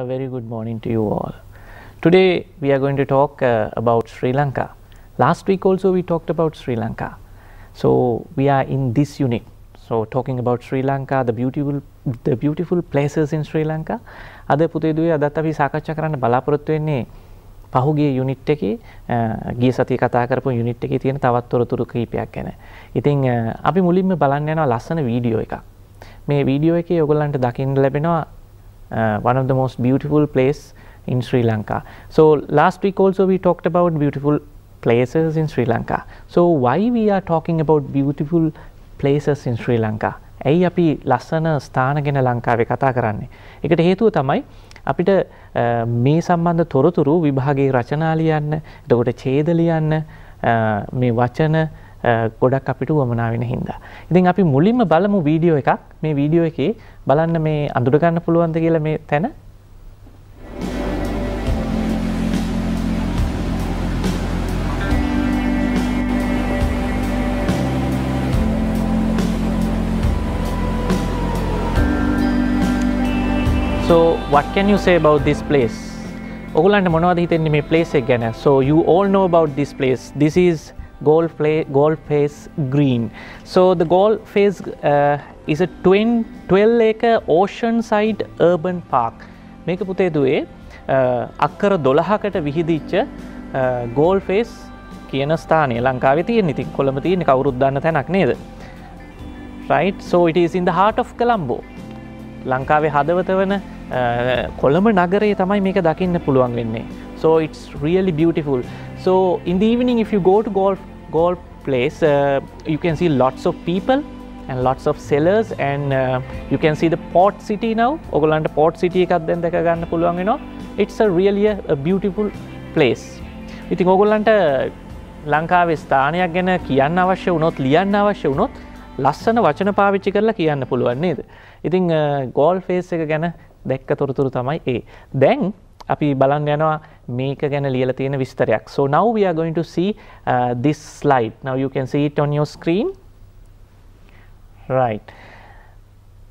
A very good morning to you all. Today we are going to talk uh, about Sri Lanka. Last week also we talked about Sri Lanka. So we are in this unit. So talking about Sri Lanka, the beautiful the beautiful places in Sri Lanka. අද පුතේදුවේ අදත් අපි සාකච්ඡා කරන්න බලාපොරොත්තු වෙන්නේ පහුගිය unit එකේ uh, ගිය සතිය කතා කරපු යුනිට් එකේ තියෙන තවත් තොරතුරු කීපයක් ගැන. ඉතින් uh, අපි මුලින්ම බලන්න යනවා ලස්සන වීඩියෝ එකක්. මේ වීඩියෝ එකේ ඔයගොල්ලන්ට දකින්න ලැබෙනවා uh, Uh, one of the most beautiful place in Sri Lanka. So last week also we talked about beautiful places in Sri Lanka. So why we are talking about beautiful places in Sri Lanka? ඇයි අපි ලස්සන ස්ථාන ගැන ලංකාවේ කතා කරන්නේ. එකට හේතුව තමයි අපිට uh, මේ සම්බන්ධ තොරතුරු විභාගේ රචනා ලියන්න, එතකොට ඡේද ලියන්න, uh, මේ වචන ගොඩක් අපිට වමනා වෙන හින්දා. ඉතින් අපි මුලින්ම බලමු වීඩියෝ එකක්. මේ වීඩියෝ එකේ බලන්න මේ අඳුර ගන්න පුළුවන්ද කියලා මේ තැන. So what can you say about this place? ඔගලන්ට මොනවද හිතෙන්නේ මේ place එක ගැන? So you all know about this place. This is Gold, play, Gold Face Green. So the Gold Face uh, is a twin 12 acre oceanside urban park. මේක පුතේ දුවේ uh, අක්කර දොළහකට විහිදිච්ච uh, ගෝල් ෆේස් කියන ස්ථානය. ලංකාවේ තියෙන ඉතින් කොළඹ තියෙන කවුරුත් දන්න තැනක් නේද? Right? So it is in the heart of Colombo. ලංකාවේ හදවත වන uh, කොළඹ නගරේ තමයි මේක දකින්න පුළුවන් වෙන්නේ. So it's really beautiful so in the evening if you go to golf golf place, uh, you can see lots of people and lots of sellers and uh, you can see the port city now. ඔගොල්ලන්ට port city එකක් දැන් දැක ගන්න පුළුවන් වෙනවා. It's a really a, a beautiful place. ඉතින් ඕගොල්ලන්ට ලංකාවේ ස්ථානයක් ගැන කියන්න අවශ්‍ය වුණොත් ලියන්න අවශ්‍ය වුණොත් ලස්සන වචන පාවිච්චි කරලා කියන්න පුළුවන් නේද. ඉතින් uh, ගෝල් ෆේස් එක ගැන දැක්ක තොරතුරු තමයි ඒ. දැන් අපි බලන්න යනවා මේක ගැන ලියලා තියෙන විස්තරයක්. So now we are going to see uh, this slide. Now you can see it on your screen. Right.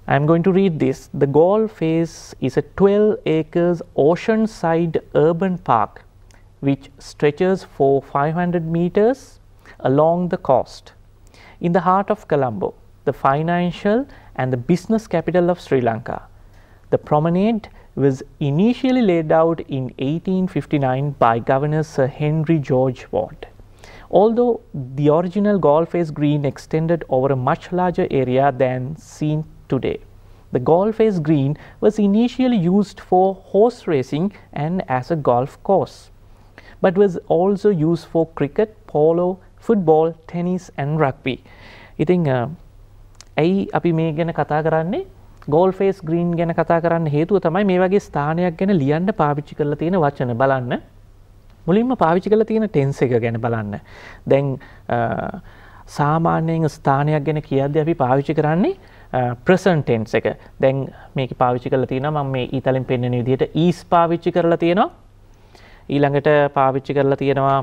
I'm going to read this. The Galle Face is a 12 acres oceanside urban park which stretches for 500 meters along the coast. In the heart of Colombo, the financial and the business capital of Sri Lanka. The promenade was initially laid out in 1859 by Governor Sir Henry George Ward. Although the original Galle Face Green extended over a much larger area than seen today. The Galle Face Green was initially used for horse racing and as a golf course, but was also used for cricket, polo, football, tennis and rugby. ඉතින් ඇයි අපි මේ ගැන කතා කරන්නේ Galle Face green ගැන කතා කරන්න හේතුව තමයි මේ වගේ ස්ථානයක් ගැන ලියන්න පාවිච්චි කරලා තියෙන වචන බලන්න. මුලින්ම පාවිච්චි කරලා තියෙන ටෙන්ස් එක ගැන බලන්න. දැන් සාමාන්‍යයෙන් ස්ථානයක් ගැන කියද්දී අපි පාවිච්චි කරන්නේ ප්‍රසන්ට් ටෙන්ස් එක. දැන් මේක පාවිච්චි කරලා තියෙනවා මම මේ ඊතලෙන් පෙන්වන විදිහට ඊස් පාවිච්චි කරලා තියෙනවා. ඊළඟට පාවිච්චි කරලා තියෙනවා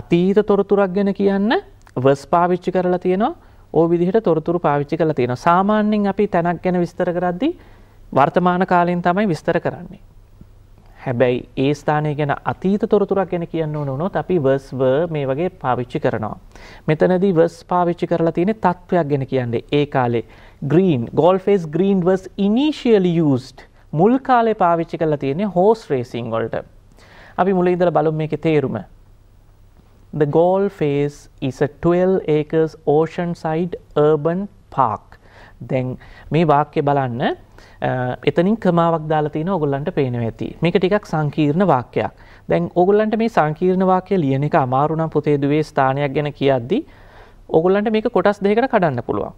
අතීත තොරතුරක් ගැන කියන්න වර්ස් පාවිච්චි කරලා තියෙනවා ඕ විදිහට තොරතුරු පාවිච්චි කළ තියෙන සාමාන්‍යෙන් අපි තැනක් ගැන විස්තර කරද්දි වර්තමාන කාලයෙන් තමයි විස්තර කරන්නේ. හැබැයි ඒ ස්ථානය ගැන අතීත තොරතුරක් ගැන කියන්න ඕන වුණොත් අපි වර්ස් ව මේ වගේ පාවිච්චි කරනවා. මෙතනදී වර්ස් පාවිච්චි කරලා තියෙන තත්ත්වයක් ගැන කියන්නේ ඒ කාලේ green Galle Face green was initially used මුල් කාලේ පාවිච්චි කරලා තියෙන්නේ හෝස් රේසිං වලට. අපි මුලින් ඉඳලා බලමු මේකේ තේරුම. The Galle Face is a 12 acres oceanside urban park. දැන් මේ වාක්‍ය බලන්න එතනින් ක්‍රමාවක් දාලා තියෙන ඕගොල්ලන්ට පේනවා ඇති. මේක ටිකක් සංකීර්ණ වාක්‍යයක්. දැන් ඕගොල්ලන්ට මේ සංකීර්ණ වාක්‍ය ලියන එක අමාරු නම් පුතේ දුවේ ස්ථානයක් ගැන කියද්දි ඕගොල්ලන්ට මේක කොටස් දෙකකට කඩන්න පුළුවන්.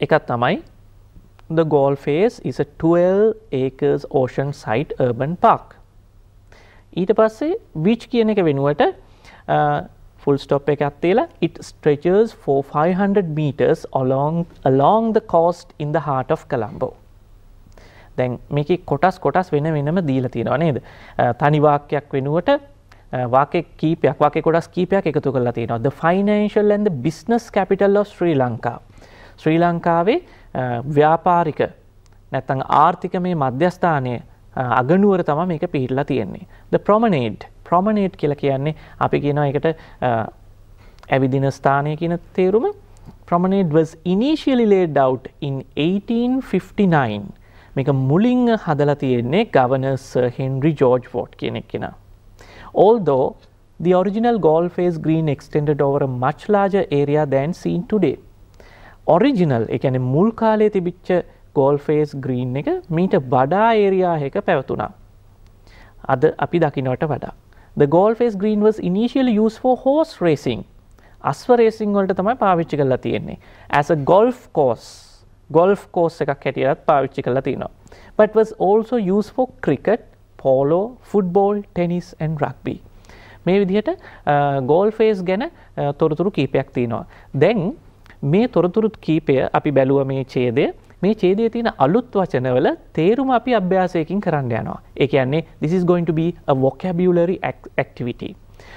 එකක් තමයි The Galle Face is a 12 acres oceanside urban park. ඊට පස්සේ which කියන එක වෙනුවට Uh, full stop එකක් තියලා it stretches for 500 meters along along the coast in the heart of Colombo. දැන් මේකේ කොටස් කොටස් වෙන වෙනම දීලා තියෙනවා නේද? Uh, තනි වාක්‍යයක් වෙනුවට uh, වාක්‍ය කීපයක් වාක්‍ය කොටස් කීපයක් එකතු කරලා තියෙනවා. The financial and the business capital of Sri Lanka. ශ්‍රී ලංකාවේ ව්‍යාපාරික නැත්තං ආර්ථික මේ මධ්‍යස්ථානය අගනුවර තම මේක පිහිටලා තියෙන්නේ. ද ප්‍රොමනේඩ් ප්‍රොමනේට් කියල කියන්නේ අපි කියනවා එකට ඇවිදින ස්ථානය කියන තේරුම promenade was initially laid out in 1859 මේක මුලින්ම හදලා තියෙන්නේ governor sir Henry George Ward කියන එක්කෙනා. Although the original golf face green extended over a much larger area than seen today. Original එකන මුල් කාලේ තිබිච්ච ගෝල්ෆේස් ග්‍රීන් එක මීට වඩා ඒරයා එක පැවතුනා. අද අපි දකිනවට වඩා. The Goldface Green was initially used for horse racing. අස්ව රේසිං වලට තමයි පාවිච්චි කරලා තියෙන්නේ. as a golf course golf course එකක් හැටියට පාවිච්චි කරලා තියෙනවා. but was also used for cricket, polo, football, tennis and rugby. මේ විදිහට ගෝල් ෆේස් ගැන තොරතුරු කීපයක් තියෙනවා. දැන් මේ තොරතුරුත් කීපය අපි බැලුව මේ ඡේදය මේ ඡේදයේ තියෙන අලුත් වචනවල තේරුම අපි අභ්‍යාසයකින් කරන්න යනවා. ඒ කියන්නේ this is going to be a vocabulary activity.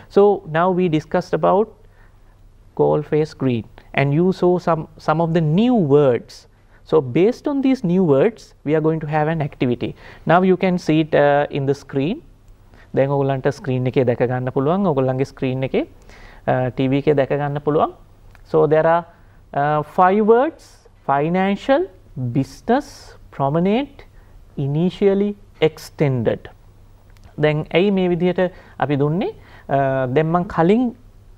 So now we discussed about gold face green and you saw some, some of the new words. So based on these new words, we are going to have an activity. Now you can see it uh, in the screen. දැන් ඔගොල්ලන්ට screen එකේ දැක ගන්න පුළුවන් ඔගොල්ලන්ගේ screen එකේ TV එකේ දැක ගන්න පුළුවන්. So there are uh, five words financial, business, promenade, initially extended. දැන් ඇයි මේ විදිහට අපි දුන්නේ දැන් මං කලින්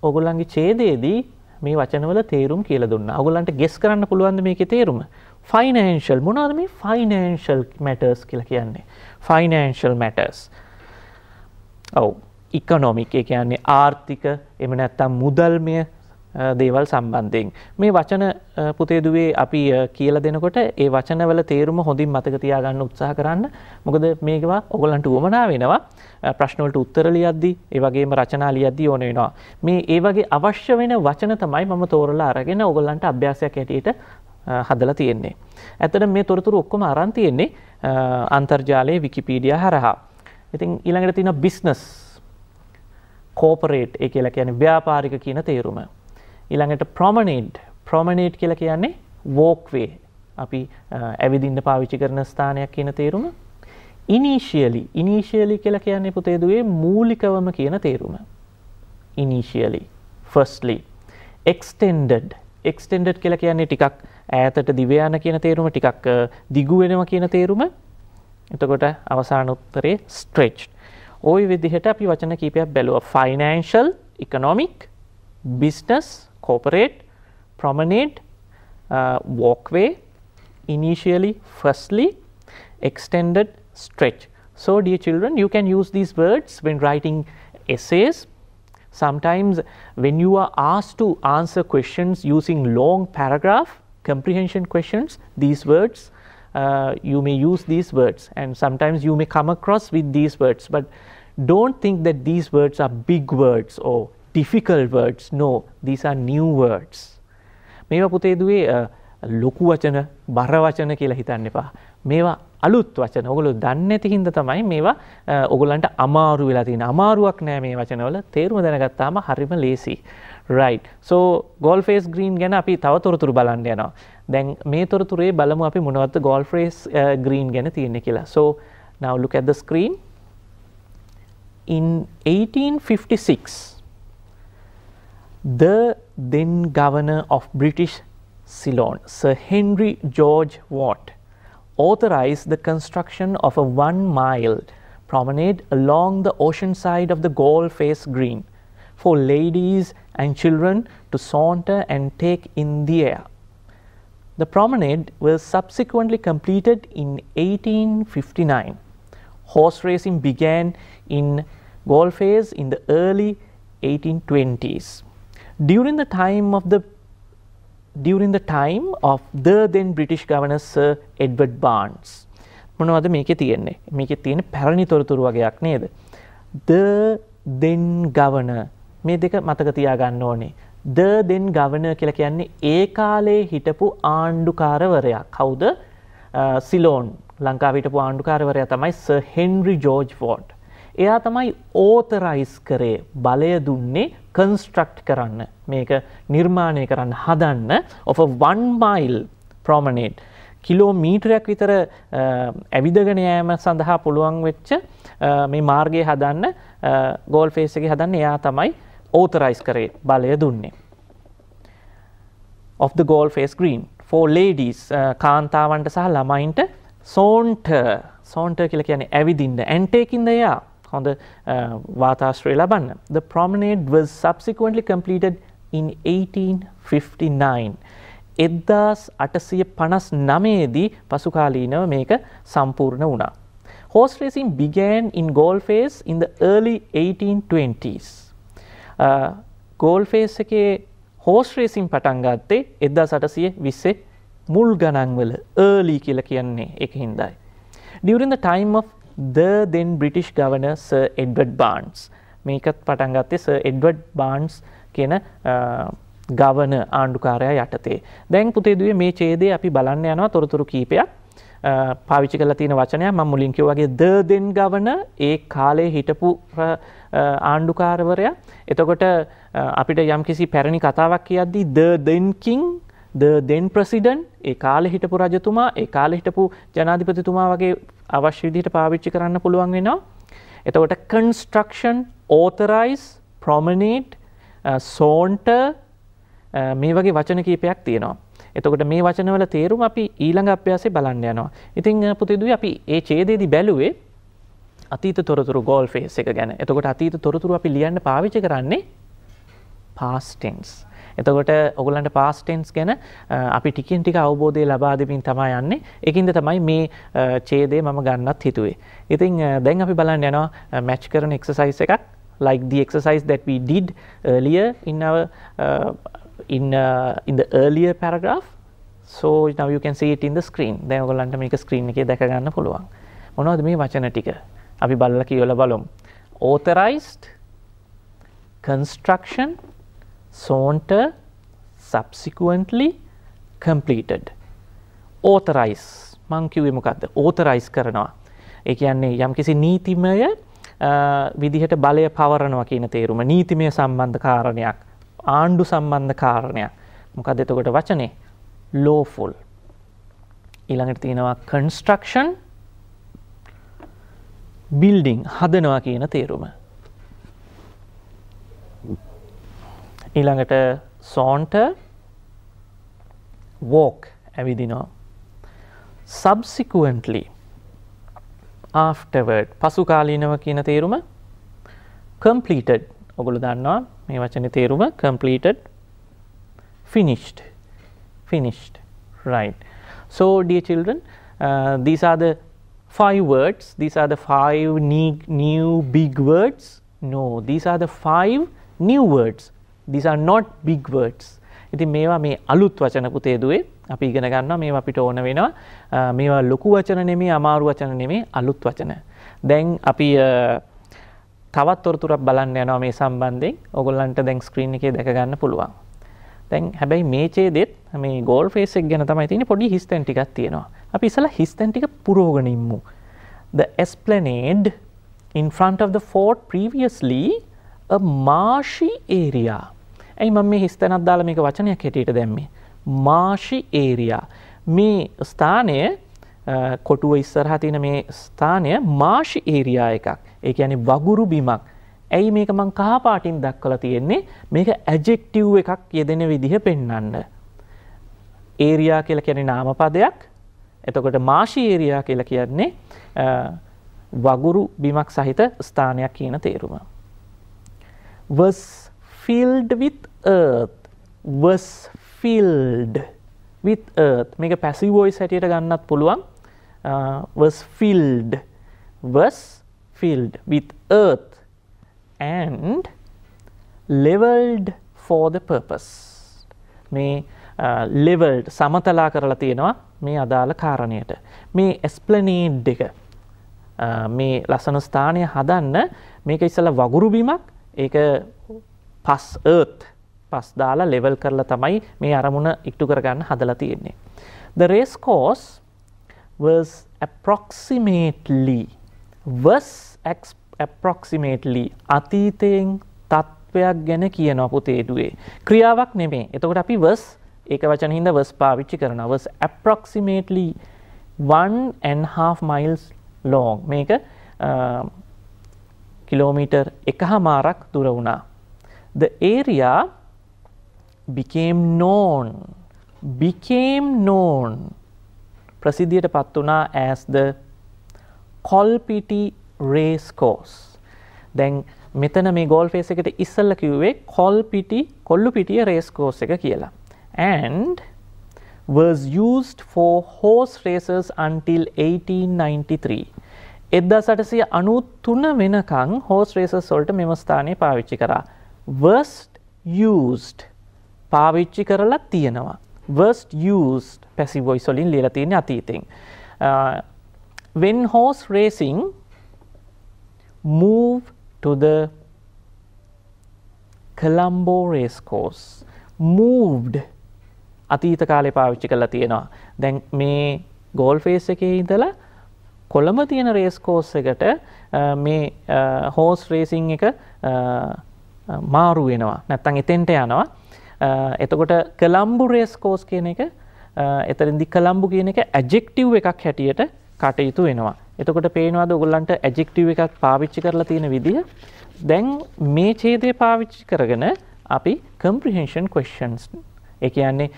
ඔගොල්ලන්ගේ ඡේදයේදී මේ වචනවල තේරුම් කියලා දුන්නා. ඔගොල්ලන්ට ගෙස් කරන්න පුළුවන්ද මේකේ තේරුම? ෆයිනෑන්ෂල් මොනවද මේ ෆයිනෑන්ෂල් මැටර්ස් කියලා කියන්නේ? Financial matters. ඔව් ඉකොනොමික් ඒ කියන්නේ ආර්ථික එහෙම නැත්නම් මුදල්මය දේවල් සම්බන්ධයෙන්. මේ වචන පුතේදුවේ අපි කියල දෙනකොට ඒ වචනවල තේරුම හොඳින් මතක තියාගන්න උත්සාහ කරන්න මොකද මේකවා ඔගොලන්ට උවමනා වෙනවා ප්‍රශ්නවලට උත්තර ලියද්දි ඒ වගේම රචනා ලියද්දී ඕන වෙනවා. මේ ඒ වගේ අවශ්‍ය වෙන වචන තමයි මම තෝරලා අරගෙන ඔගොල්ලන්ට අභ්‍යාසයක් හැටියට හදලා තියෙන්නේ. ඇත්තට මේ තොරතුරු ඔක්කොම අරන් තියෙන්නේ අන්තර්ජාලයේ විකිපීඩියා හරහා. ඉතින් ඊළඟට තියෙන බිස්නස් කෝපරේට් ඒ කියලා කියන්නේ ව්‍යාපාරික කියන තේරුම. ඊළඟට ප්‍රොමනේඩ් ප්‍රොමනේට් කියලා කියන්නේ වෝක්වේ අපි ඇවිදින්න පාවිච්චි කරන ස්ථානයක් කියන තේරුම. ඉනිශියලි ඉනිශියලි කියලා කියන්නේ පුතේදුවේ මූලිකවම කියන තේරුම. ඉනිශියලි ෆස්ලි එක්ස්ටෙන්ඩඩ් එක්ස්ටෙන්ඩඩ් කියලා කියන්නේ ටිකක් ඈතට දිවයන කියන තේරුම ටිකක් දිගුවෙනවා කියන තේරුම. එතකොට අවසාන උත්තරේ ස්ට්‍රෙච් ওই විදිහට අපි වචන කීපයක් බැලුවා. Financial economic business corporate, promenade, uh, walkway, initially, firstly, extended, stretch. So, dear children, you can use these words when writing essays. Sometimes when you are asked to answer questions using long paragraph comprehension questions, these words, uh, you may use these words and sometimes you may come across with these words, but don't think that these words are big words or difficult words. No, these are new words. මේවා පුතේදුවේ ලොකු වචන බර වචන කියලා හිතන්න එපා. මේවා අලුත් වචන ඔගොල්ලෝ දන්නේ නැති හින්දා තමයි මේවා ඔගොල්ලන්ට අමාරු වෙලා තියෙන. අමාරුවක් නෑ මේ වචනවල. තේරුම දැනගත්තාම හරිම ලේසි. right. so gold face green ගැන අපි තව තොරතුරු බලන්න යනවා. දැන් මේ තොරතුරේ බලමු අපි මොනවද gold face uh, green ගැන තියෙන්නේ කියලා. so now look at the screen. in 1856 the then governor of British Ceylon, Sir Henry George Watt, authorized the construction of a one mile promenade along the ocean side of the Gaul Face Green for ladies and children to saunter and take in the air. The promenade was subsequently completed in 1859. Horse racing began in Face in the early 1820s. During the time of the during the time of the then British governor Sir Edward Barnes. මොනවද මේකේ තියෙන්නේ? මේකේ තියෙන පැරණි තොරතුරු වගේක් නේද? The then governor. මේ දෙක මතක තියාගන්න ඕනේ. The then governor කියලා කියන්නේ ඒ කාලේ හිටපු ආණ්ඩුකාරවරයා. කවුද? Uh, සිලෝන් ලංකාවේ හිටපු ආණ්ඩුකාරවරයා තමයි සර් හෙන්රි ජෝර්ජ් ෆෝඩ් එයා තමයි ඕතරයිස් කරේ බලය දුන්නේ කන්ස්ට්‍රක්ට් කරන්න. මේක නිර්මාණය කරන්න හදන්න of a one mile promenade. කිලෝමීටරයක් විතර ඇවිදගෙන යෑම සඳහා පුළුවන් වෙච්ච මේ මාර්ගය හදන්න ගෝල් ෆේස් එක හදන්න එයා තමයි ඕතරයිස් කරේ බලය දුන්නේ. of the goal face green. for ladies කාන්තාවන්ට සහ ළමයින්ට සෝන්ට සෝන්ට කියල කියන්නේ ඇවිදින්න ඇන්ටේකින්ද යා. හොඳ වාතාශ්‍රය ලබන්න. The promenade was subsequently completed in 1859. එද්දාස් අටසිය පනස් නමේදී පසුකාලීනව මේක සම්පූර්ණ වුණා. Horse racing began in Goldface in the early 1820s. Galle Face එකේ හෝස් රේසින් පටන් ගත්තේ එදදා සටසිය විස්සේ මුල් ගණන්වල ඒලී කියල කියන්නේ එක හින්දයි. During the time of the then British Governor Sir Edward Barnes මේකත් පටන් ගත්තේ Sir Edward Barnes කියන ගවන ආණ්ඩුකාරයා යටතේ. දැන් පුතේදුවේ මේ ඡේදයේ අපි බලන්න යනවා තොරතුරු කීපයක්. පාවිච්චි කරලා තියෙන වචනයක් මම මුලින් කිව්වා වගේ ද දෙන් ගවන ඒ කාලේ හිටපු ආණ්ඩුකාරවරයා. එතකොට අපිට යම්කිසි පැරණි කතාවක් කියද්දී ද දෙන් කිං ද දෙන් ප්‍රසිඩන්ට් ඒ කාලේ හිටපු රජතුමා ඒ කාලේ හිටපු ජනාධිපතිතුමා වගේ අවශ්‍ය විදිහට පාවිච්චි කරන්න පුළුවන් වෙනවා. එතකොට construction authorize promenade uh, සෝන්ට uh, මේ වගේ වචන කීපයක් තියෙනවා. එතකොට මේ වචනවල තේරුම අපි ඊළඟ අභ්‍යාසයේ බලන්න යනවා. ඉතින් uh, පුතේදුවේ අපි ඒ ඡේදයේදී බැලුවේ අතීත තොරතුරු ගෝල් ෆේස් එක ගැන. එතකොට අතීත තොරතුරු අපි ලියන්න පාවිච්චි කරන්නේ past tense. එතකොට ඔගලන්ට පාස්ටෙන්ස් ගැන අපි ටිකින් ටික අවබෝධය ලබා දෙමින් තමයි යන්නේ. ඒකින්ද තමයි මේ ඡේදය මම ගන්නත් හිතුවේ. ඉතින් දැන් අපි බලන්න යනවා මැච් කරන එක්සර්සයිස් එකක් like the exercise that we did earlier in our uh, in, uh, in the earlier paragraph. So now you can see it in the screen. දැන් ඔයගොල්ලන්ට මේක ස්ක්‍රීන් එකේ දැක ගන්න පුළුවන්. මොනවද මේ වචන ටික? අපි බලලා කියවලා බලමු. authorized construction saunter subsequently completed. authorize මං කිව්වේ මොකද්ද? authorize කරනවා. ඒ කියන්නේ යම්කිසි නීතිමය විදිහට බලය පවරනවා කියන තේරුම නීතිමය සම්බන්ධ කාරණයක් ආණ්ඩු සම්බන්ධ කාරණයක් මොකද එතකොට වචනේ ලෝෆුල් ඊළඟට තියෙනවා කන්ස්ට්‍රක්ෂන් බිල්ඩිං හදනවා කියන තේරුම ඊළඟට සෝන්ට වෝක් ඇවිදිනවා සබ්සිකුවන්ටලි ආෆ්ටවර්ඩ් පසුකාලීනව කියන තේරුම කම්පලීටඩ් ඔගොලු දන්නවා මේ වචන තේරුම completed finished finished right so dear children uh, these are the five words these are the five new, new big words no these are the five new words These are not big words ඉතින් මේවා මේ අලුත් වචන පුතේ දුවේ අපි ඉගෙන ගන්නවා මේවා අපිට ඕන වෙනවා uh, මේවා ලොකු වචන නෙමෙයි අමාරු වචන නෙමෙයි අලුත් වචන දැන් අපි uh, තවත් තොරතුරක් බලන්න යනවා මේ සම්බන්ධයෙන් ඔගොල්ලන්ට දැන් ස්ක්‍රීන් එකේ දැක ගන්න පුළුවන්. දැන් හැබැයි මේ ඡේදෙත් මේ ගෝල් ෆේස් එක ගැන තමයි තියෙන්නේ පොඩි හිස්තැන් ටිකක් තියෙනවා. අපි ඉස්සලා හිස්තැන් ටික පුරවගෙන ඉමු. The esplanade in front of the fort previously a marshy area. ඇයි මම මේ හිස්තැනක් දාලා මේක වචනයක් හැටියට දැම්මේ? marshy area. මේ ස්ථානය කොටුව ඉස්සරහා තියෙන මේ ස්ථානය මාෂි ඒරියා එකක්. ඒ කියන්නේ වගුරු බිමක්. ඇයි මේක මං කහ පාටින් දක්වලා තියෙන්නේ? මේක ඇජෙක්ටිව් එකක් යෙදෙන විදිහ පෙන්වන්න. ඒරියා කියලා කියන්නේ නාමපදයක්. එතකොට මාෂි ඒරියා කියලා කියන්නේ වගුරු බිමක් සහිත ස්ථානයක් කියන තේරුම. was filled with earth. Was filled with earth. මේක passive voice හැටියට ගන්නත් පුළුවන්. Uh, was filled. Was filled with earth and leveled for the purpose. මේ uh, leveled සමතලා කරලා තියෙනවා මේ අදාළ කාරණයට. මේ එස්ප්ලනේඩ් එක uh, මේ ලස්සන ස්ථානය හදන්න මේක ඉස්සලා වගුරු බිමක්. ඒක පස් earth පස් දාලා ලෙවල් කරලා තමයි මේ අරමුණ ඉක්ටු කරගන්න හදලා තියෙන්නේ. The race course was approximately was approximately අතීතයෙන් තත්ත්වයක් ගැන කියනවා පුතේදුවේ ක්‍රියාවක් නෙමේ. එතකොට අපි වස් ඒක වචන හින්දා was පාවිච්චි කරනවා. was approximately 1 and half miles long. මේක කිලෝමීටර් එකහමාරක් දුර වුණා. The area became known became known ප්‍රසිද්ධියට පත් වුණා as the Kollupitiya race course දැන් මෙතන මේ ගෝල් ෆේස් එකට ඉස්සල්ල කිව්වේ කොල් පිටි කොල්ලු පිටිය රේස් කෝස් එක කියලා. and was used for horse races until 1893. එද්දා සටසිය අනුත් තුන වෙනකං හෝස් රේසස් සොල්ට මෙම ස්ථානය පාවිච්චි කරා. Worst used පාවිච්චි කරලා තියෙනවා. worst used පැසිවොයි සොලින් ලියලා තියෙන අතීතෙන්. Uh, when horse racing move to the Colombo race course moved අතීත කාලේ පාවිච්චි කරලා තියෙනවා. දැන් මේ ගෝල් ෆේස් එකේ ඉඳලා කොළඹ තියෙන රේස් කෝස් එකට uh, මේ uh, හෝස් රේසිං එක uh, මාරු වෙනවා. නැත්තම් එතෙන්ට යනවා. එතකොට කලම්බු රේස් කෝස් කියන එක එතරින්දි කලම්බු කියන එක ඇජෙක්ටිව් එකක් හැටියට කටයුතු වෙනවා. එතකොට පේනවාද ඔගොල්ලන්ට ඇජෙක්ටිව් එකක් පාවිච්චි කරලා තියෙන විදිහ දැන් මේ ඡේදය පාවිච්චි කරගෙන අපි කම්ප්‍රිහෙන්ෂන් questions ඒ කියන්නේ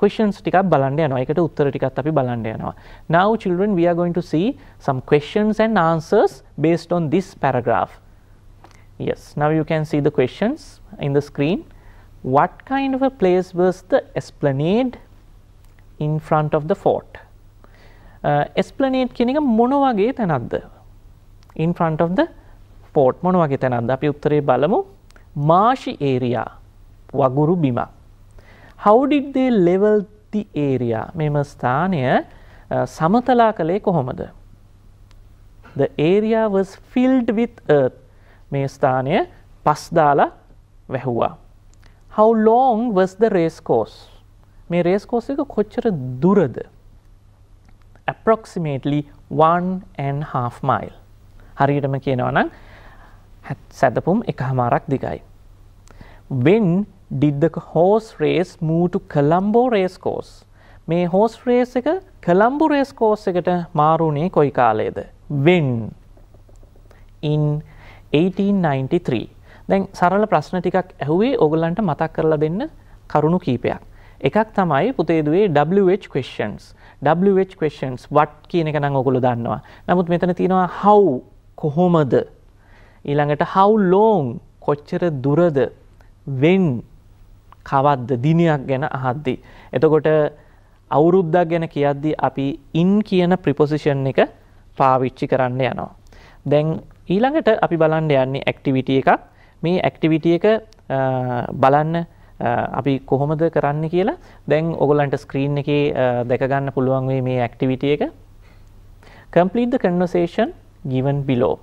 questions ටිකක් බලන්න යනවා. ඒකට උත්තර ටිකත් අපි බලන්න යනවා. Now children we are going to see some questions and answers based on this paragraph. Yes, now you can see the questions in the screen. What kind of a place was the esplanade in front of the fort? එස්පලනේට් කියන එක මොන වගේ තැනක්ද in front of the fort මොන වගේ තැනක්ද අපි උත්තරේ බලමු මාෂි area වගුරු බිමක් how did they level the area මෙම ස්ථානය සමතලා කළේ කොහොමද the area was filled with earth මේ ස්ථානය පස් දාලා වැහුවා how long was the race course මේ රේස් කෝස් එක කොච්චර දුරද approximately one and half mile. හරියටම කියනවා නම් සැතපුම් එක හමාරක් දිගයි. When did the horse race move to Colombo race course? මේ හෝස් රේස් එක කළම්බු රේස් කෝස් එකට මාරුණේ කොයි කාලයේද? when in 1893. දැන් සරල ප්‍රශ්න ටිකක් ඇහුවේ ඕගොල්ලන්ට මතක් කරලා දෙන්න කරුණු කීපයක්. එකක් තමයි පුතේ දුවේ WH questions. WH questions what කියන එක නම් ඔගොල්ලෝ දන්නවා. නමුත් මෙතන තියෙනවා how කොහොමද? ඊළඟට how long කොච්චර දුරද? when කවද්ද දිනයක් ගැන අහද්දී. එතකොට අවුරුද්දක් ගැන කියද්දී අපි in කියන preposition එක පාවිච්චි කරන්න යනවා. දැන් ඊළඟට අපි බලන්න යන්නේ activity එකක්. මේ activity එක බලන්න අපි කොහොමද කරන්න කියලා. දැන් ඔගොල්ලන්ට ස්ක්‍රීන් එකේ දැකගන්න පුළුවන් වේ මේ ඇක්ටිවිටිය එක. Complete the conversation given below.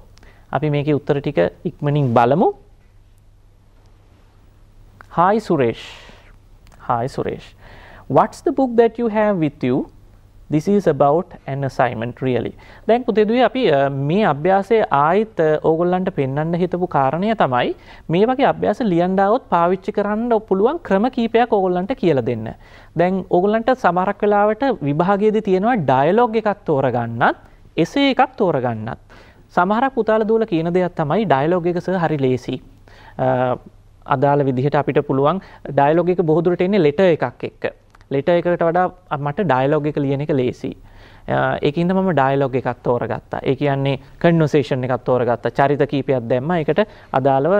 අපි මේකේ උත්තර ටික ඉක්මනින් බලමු. Hi suresh. Hi suresh. What's the book that you have with you? This is about an assignment really දැන් පුතේදුවේ අපි මේ අභ්‍යාසයේ ආයිත් ඕගොල්ලන්ට පෙන්වන්න හිතපු කාරණය තමයි මේ වගේ අභ්‍යාස ලියන්න આવොත් පාවිච්චි කරන්න පුළුවන් ක්‍රම කීපයක් ඕගොල්ලන්ට කියලා දෙන්න. දැන් ඕගොල්ලන්ට සමහරක් වෙලාවට විභාගයේදී තියෙනවා ඩයලොග් එකක් තෝරගන්නත් එසේ එකක් තෝරගන්නත්. සමහරක් පුතාලා දූල කියන දෙයක් තමයි ඩයලොග් එක සර් හරි ලේසි. අදාළ විදිහට අපිට පුළුවන් ඩයලොග් එක බොහෝ දුරට එන්නේ ලෙටර් එකක් එක්ක. ලෙට එකට වඩා මට ඩයිලොග් එක ලියන එක ලේසි. ඒකන්ද මම ඩයිලොග් එකක් තෝරගත්තා. ඒ කියන්නේ කන්වසේෂන් එකක් තෝරගත්ත. චරිත කීපයක් දැම්ම. එකට අදාළව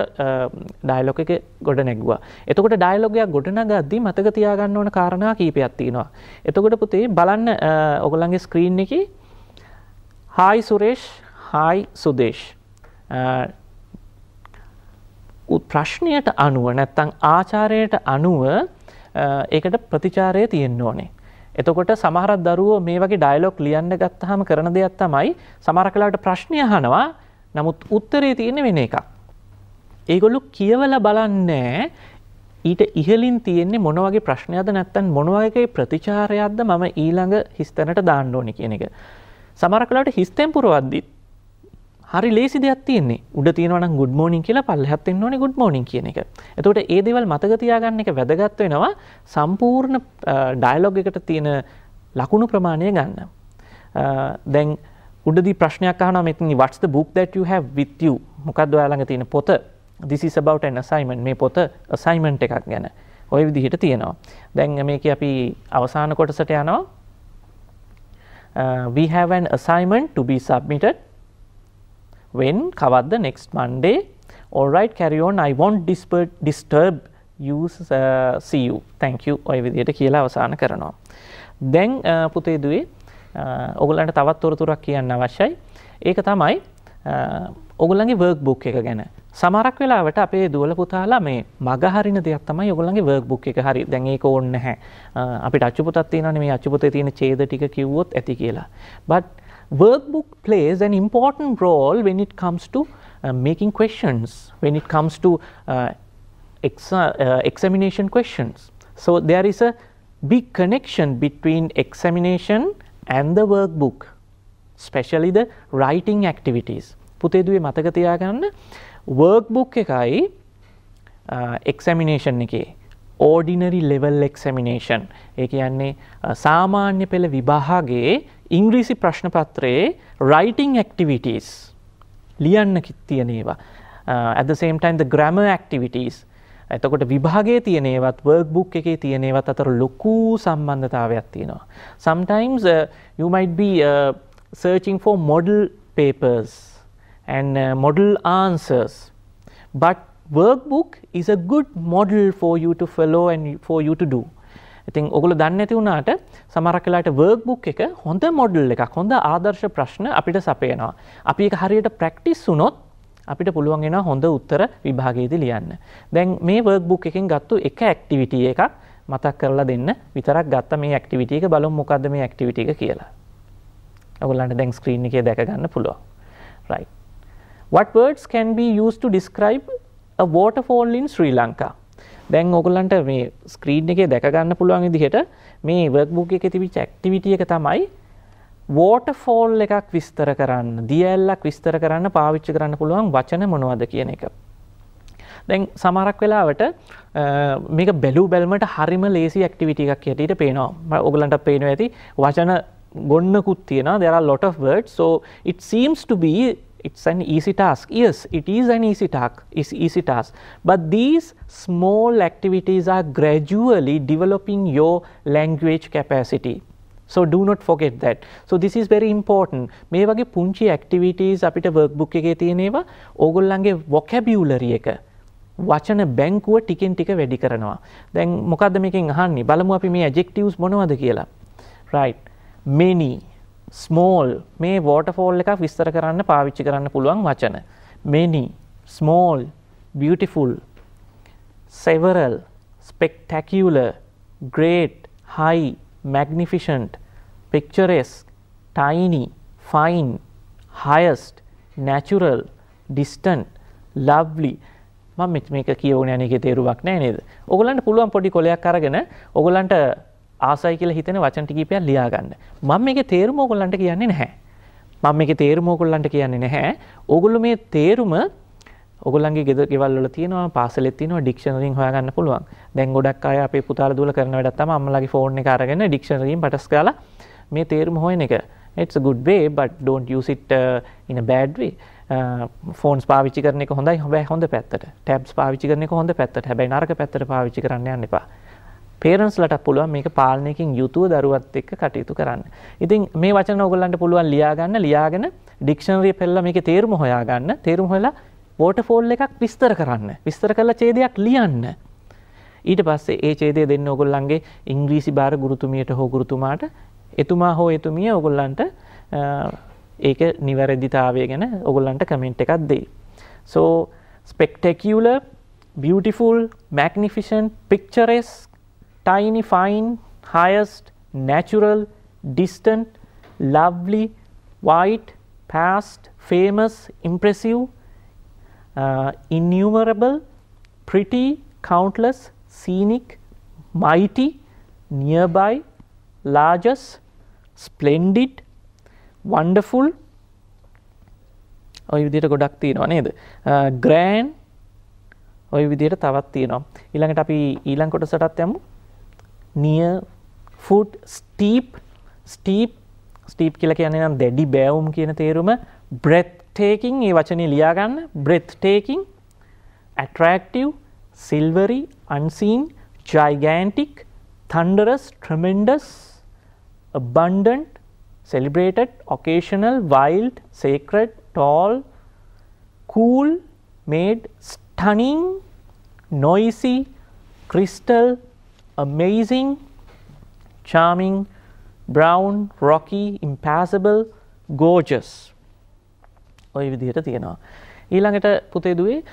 ඩයිලොක එක ගොඩ නැගවා එතකොට ඩයිලොගයක් ගොඩනගද්දී මතක තියාගන්න ඕන කාරණා කීපයක් තියෙනවා. එතකොට පුතේ බලන්න ඔගොල්ලන්ගේ ස්ක්‍රීන් එක හායි සුරේෂ් හායි සුදේශ් ප්‍රශ්නයට අනුව නැත්තං ආචාරයට අනුව ඒකට ප්‍රතිචාරය තියෙන්න ඕනේ. එතකොට සමහරත් දරුවෝ මේ වගේ ඩයිලොක් ලියන්න ගත්තහම කරන දෙයක් තමයි සමහර කලාට ප්‍රශ්නය අහනවා නමුත් උත්තරේ තියෙන වෙන එකක්. ඒගොල්ලු කියවල බලන්නේ ඊට ඉහලින් තියෙන්නේ මොන වගේ ප්‍රශ්නයක්ද නැත්තම් මොන වගේ ප්‍රතිචාරයක්ද මම ඊළඟ හිස්තැනට දාන්න ඕනේ කියන එක. සමහර කලාට හිස්තැන් පුරවද්දිත් හරි ලේසි දෙයක් තියෙන්නේ. උඩ තියෙනවනම් ගුඩ් මෝනින් කියලා පල්ලෙහාත් එන්න ඕනේ ගුඩ් මෝනින් කියන එක. එතකොට ඒ දේවල් මතක තියාගන්න එක වැදගත් වෙනවා සම්පූර්ණ ඩයලොග් එකට තියෙන ලකුණු ප්‍රමාණය ගන්න. දැන් උඩදී ප්‍රශ්නයක් අහනවා මෙතන what's the book that you have with you? මොකක්ද ඔයා ළඟ තියෙන පොත? This is about an assignment. මේ පොත assignment එකක් ගැන. ওই විදිහට තියෙනවා. දැන් මේක අපි අවසාන කොටසට යනවා. Uh, we have an assignment to be submitted when කවද්ද next Monday all right carry on I won't disturb, disturb you uh, see you thank you ඔය විදිහට කියලා අවසාන කරනවා දැන් uh, පුතේ දුවේ uh, ඔගොල්ලන්ට තවත් තොරතුරක් කියන්න අවශ්‍යයි. ඒක තමයි ඔගොල්ලන්ගේ වර්ක් බුක් එක ගැන. සමහරක් වෙලාවට අපේ දුවල පුතාලා මේ මග හරින දෙයක් තමයි ඔයගොල්ලන්ගේ වර්ක් බුක් එක හරි. දැන් ඒක ඕනේ නැහැ. Uh, අපිට අච්චු පොතක් තියෙනවානේ මේ අච්චු පොතේ තියෙන ඡේද ටික කිව්වොත් ඇති කියලා. but workbook plays an important role when it comes to uh, making questions, when it comes to uh, ex uh, examination questions. So there is a big connection between examination and the workbook, especially the writing activities. පුතේදුවේ මතක තියාගන්න workbook එකයි එක්සමිනේෂන් එකේ ordinary level එක්සමිනේෂන් ඒ කියන්නේ සාමාන්‍ය පෙළ විභාගේ ඉංග්‍රීසි ප්‍රශ්න පත්‍රයේ writing activities ලියන්න තියෙනේවා uh, at the same time the grammar activities එතකොට විභාගයේ තියෙනේවත් වර්ක්බුක් එකේ තියෙනේවත් අතර ලොකු සම්බන්ධතාවයක් තියෙනවා. Sometimes uh, you might be uh, searching for model papers and uh, model answers. But workbook is a good model for you to follow and for you to do. ඉතින් ඔගොල්ලෝ දන්නේ නැති වුණාට සමහරක් වෙලාවට වර්ක්බුක් එක හොඳ මොඩල් එකක් හොඳ ආදර්ශ ප්‍රශ්න අපිට සපයනවා. අපි ඒක හරියට ප්‍රැක්ටිස් වුණොත් අපිට පුළුවන් වෙනවා හොඳ උත්තර විභාගයේදී ලියන්න. දැන් මේ වර්ක්බුක් එකෙන් ගත්තු එක ඇක්ටිවිටි එකක් මතක් කරලා දෙන්න විතරක් ගත්ත මේ ඇක්ටිවිටි එක බලමු මොකද්ද මේ ඇක්ටිවිටි එක කියලා. ඔයගොල්ලන්ට දැන් ස්ක්‍රීන් එකේ දැක ගන්න පුළුවන්. right. What words can be used to describe a waterfall in Sri Lanka? දැන් ඔයගොල්ලන්ට මේ ස්ක්‍රීන් එකේ දැක ගන්න පුළුවන් විදිහට මේ වර්ක්බුක් එකේ තිබිච්ච ඇක්ටිවිටි එක තමයි වෝටෆෝල් එකක් විස්තර කරන්න දියඇල්ලක් විස්තර කරන්න පාවිච්චි කරන්න පුළුවන් වචන මොනවද කියන එක. දැන් සමරක් වෙලාවට මේක බැලූ බැල්මට හරිම ලේසි ඇක්ටිවිටි එකක් හැටියට පේනවා. ඔගලන්ට පේනවා ඇති. වචන ගොන්නකුත් තියෙන there are lot of words. So it seems to be it's an easy task yes it is an easy task is easy task but these small activities are gradually developing your language capacity So do not forget that. So this is very important. මේ වගේ පුංචි activities අපිට workbook එකේ තියෙනවා ඕගොල්ලන්ගේ vocabulary එක වචන බැංකුව ටිකෙන් ටික වැඩි කරනවා. දැන් මොකද්ද මේකෙන් අහන්නේ? බලමු අපි මේ adjectives මොනවද කියලා. right. many small මේ waterfall එකක් විස්තර කරන්න පාවිච්චි කරන්න පුළුවන් වචන. many small beautiful several spectacular great high magnificent, picturesque, tiny, fine, highest, natural, distant, lovely මම මේක කියවන යනකේ තේරුවක් නෑ නේද? ඔයගලන්ට පුළුවන් පොඩි කොලයක් අරගෙන ඔයගලන්ට ආසයි කියලා හිතෙන වචන ටික කීපයක් ලියා ගන්න. මම මේකේ තේරුම ඔයගලන්ට කියන්නේ නැහැ. මම මේකේ තේරුම ඔයගලන්ට කියන්නේ නැහැ. ඕගොල්ලෝ මේ තේරුම ඔගොල්ලන්ගේ ගෙද ගෙවල් වල තියෙනවා පාසලෙත් තියෙනවා ඩික්ෂනරියෙන් හොයාගන්න පුළුවන්. දැන් ගොඩක් අය අපේ පුතාලා දුවලා කරන වැඩක් තමයි අම්මලාගේ ෆෝන් එක අරගෙන ඩික්ෂනරියෙන් පටස් ගාලා මේ තේරුම හොයන එක. It's a good way but don't use it uh, in a bad way. Uh, phones පාවිච්චි කරන එක හොඳයි හැබැයි හොඳ පැත්තට. ටැබ්ස් පාවිච්චි කරන එක හොඳ පැත්තට. හැබැයි නරක පැත්තට පාවිච්චි කරන්න යන්න එපා. පේරන්ස්ලට පුළුවන් මේක පාලනයකින් යුතුව දරුවත් එක්ක කටයුතු කරන්න. ඉතින් මේ වචන ඔයගොල්ලන්ට පුළුවන් ලියාගන්න ලියාගෙන ඩික්ෂනරිය පෙළලා මේකේ තේරුම හොයාගන්න. තේරුම හොයලා වෝටෆෝල් එකක් විස්තර කරන්න විස්තර කළ චේදයක් ලියන්න ඊට පස්සේ ඒ චේදය දෙන්න ඔගොල්ලන්ගේ ඉංග්‍රීසි භාර ගුරුතුමියට හෝ ගුරුතුමාට එතුමා හෝ එතුමිය ඔගොල්ලන්ට ඒක නිවැරදිතාවය ගැන ඔගොල්ලන්ට කමෙන්ට් එකක් දෙයි. So spectacular, beautiful, magnificent, picturesque, tiny, fine, highest, natural, distant, lovely, white, past, famous, impressive, uh, innumerable, pretty, countless, scenic, mighty, nearby, largest, splendid, wonderful, ඔය විදිහට ගොඩක් තියෙනවා නේද? Uh, ග්‍රෑන්ඩ් ඔය විදිහට තවත් තියෙනවා. ඊළඟට අපි ඊළඟ කොටසටත් යමු. Near foot steep steep steep කියලා කියන්නේ නම් දැඩි බෑවුම් කියන තේරුම breath taking ඒ වචනේ ලියා ගන්න breath taking attractive silvery unseen gigantic thunderous tremendous abundant celebrated occasional wild sacred tall cool made stunning noisy crystal amazing charming brown rocky impassable gorgeous. ඔය විදිහට තියෙනවා. ඊළඟට පුතේ දුවේ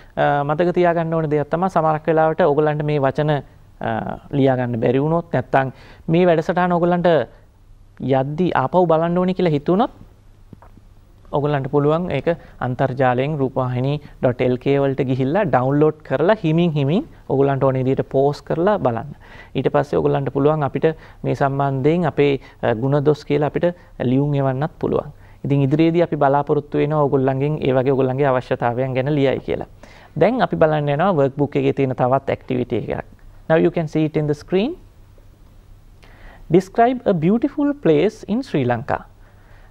මතක තියාගන්න ඕන දෙයක් තමයි සමහරක් වෙලාවට ඔයගලන්ට මේ වචන ලියා ගන්න බැරි වුණොත් නැත්නම් මේ වැඩසටහන ඔයගලන්ට යද්දි ආපහු බලන්න ඕනේ කියලා හිතුණොත් ඔගලන්ට පුළුවන් ඒක අන්තර්ජාලයෙන් රූපවාහිනී.lk වලට ගිහිල්ලා ඩවුන්ලෝඩ් කරලා හිමින් හිමින් ඔගලන්ට ඕන විදිහට පෝස්ට් කරලා බලන්න. ඊට පස්සේ ඔගලන්ට පුළුවන් අපිට මේ සම්බන්ධයෙන් අපේ ಗುಣදොස් කියලා අපිට ලියුම් එවන්නත් පුළුවන්. ඉතින් ඉදිරියේදී අපි බලාපොරොත්තු වෙනවා ඔයගොල්ලන්ගෙන් ඒ වගේ ඔයගොල්ලන්ගේ අවශ්‍යතාවයන් ගැන ලියයි කියලා. දැන් අපි බලන්න යනවා workbook එකේ තියෙන තවත් activity එකක්. Now you can see it in the screen. Describe a beautiful place in Sri Lanka.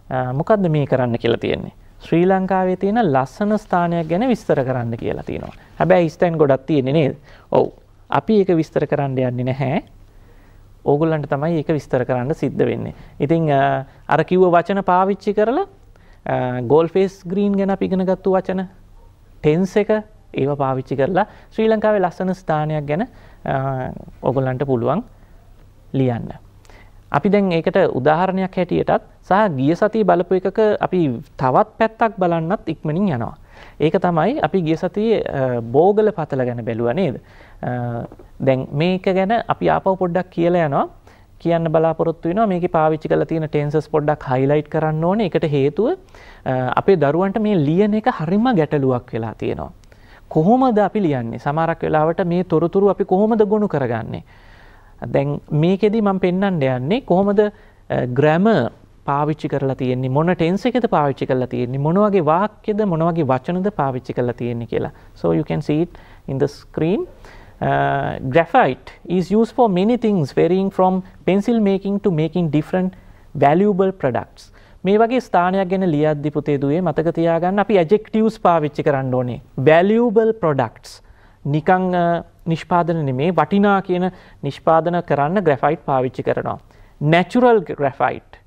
මොකක්ද මේ කරන්න කියලා තියෙන්නේ. ශ්‍රී ලංකාවේ තියෙන ලස්සන ස්ථානයක් ගැන විස්තර කරන්න කියලා තියෙනවා. හැබැයි ස්තැන් ගොඩක් තියෙන්නේ නේද? ඔව්. අපි ඒක විස්තර කරන්න යන්නේ නැහැ. ඕගොල්ලන්ට තමයි ඒක විස්තර කරන්න සිද්ධ වෙන්නේ. ඉතින් අර කිව්ව වචන පාවිච්චි කරලා ගෝල් ෆේස් ග්‍රීන් ගැන අපි ඉගෙන ගත්තු වචන ටෙන්ස් එක ඒව පාවිච්චි කරලා ශ්‍රී ලංකාවේ ලස්සන ස්ථානයක් ගැන ඔගොල්ලන්ට පුළුවන් ලියන්න. අපි දැන් ඒකට උදාහරණයක් හැටියටත් සහ ගිය සතිය බලපු එකක අපි තවත් පැත්තක් බලන්නත් ඉක්මනින් යනවා. ඒක තමයි අපි ගිය සතියේ බෝගල පතල ගැන බැලුවා නේද? දැන් මේක ගැන අපි ආපහු පොඩ්ඩක් කියලා යනවා. කියන්න බලාපොරොත්තු වෙනවා මේකේ පාවිච්චි කරලා තියෙන ටෙන්සස් පොඩ්ඩක් හයිලයිට් කරන්න ඕනේ. ඒකට හේතුව අපේ දරුවන්ට මේ ලියන එක හරිම ගැටලුවක් වෙලා තියෙනවා. කොහොමද අපි ලියන්නේ? සමහරක් වෙලාවට මේ තොරතුරු අපි කොහොමද ගොනු කරගන්නේ? දැන් මේකෙදි මම පෙන්වන්න යන්නේ කොහොමද ග්‍රැම පාවිච්චි කරලා තියෙන්නේ මොන ටෙන්ස් එකද පාවිච්චි කරලා තියෙන්නේ මොන වගේ වාක්‍යද මොන වගේ වචනද පාවිච්චි කරලා තියෙන්නේ කියලා. So you can see it in the screen. Uh, graphite is used for many things varying from pencil making to making different valuable products. මේ වගේ ස්ථානයක් ගැන ලියද්දි පුතේ දුවේ මතක තියාගන්න අපි adjectives පාවිච්චි කරන්න ඕනේ. valuable products. නිකං නිෂ්පාදන නෙමේ වටිනා කියන නිෂ්පාදන කරන්න ග්‍රෆයිට් පාවිච්චි කරනවා. Natural graphite,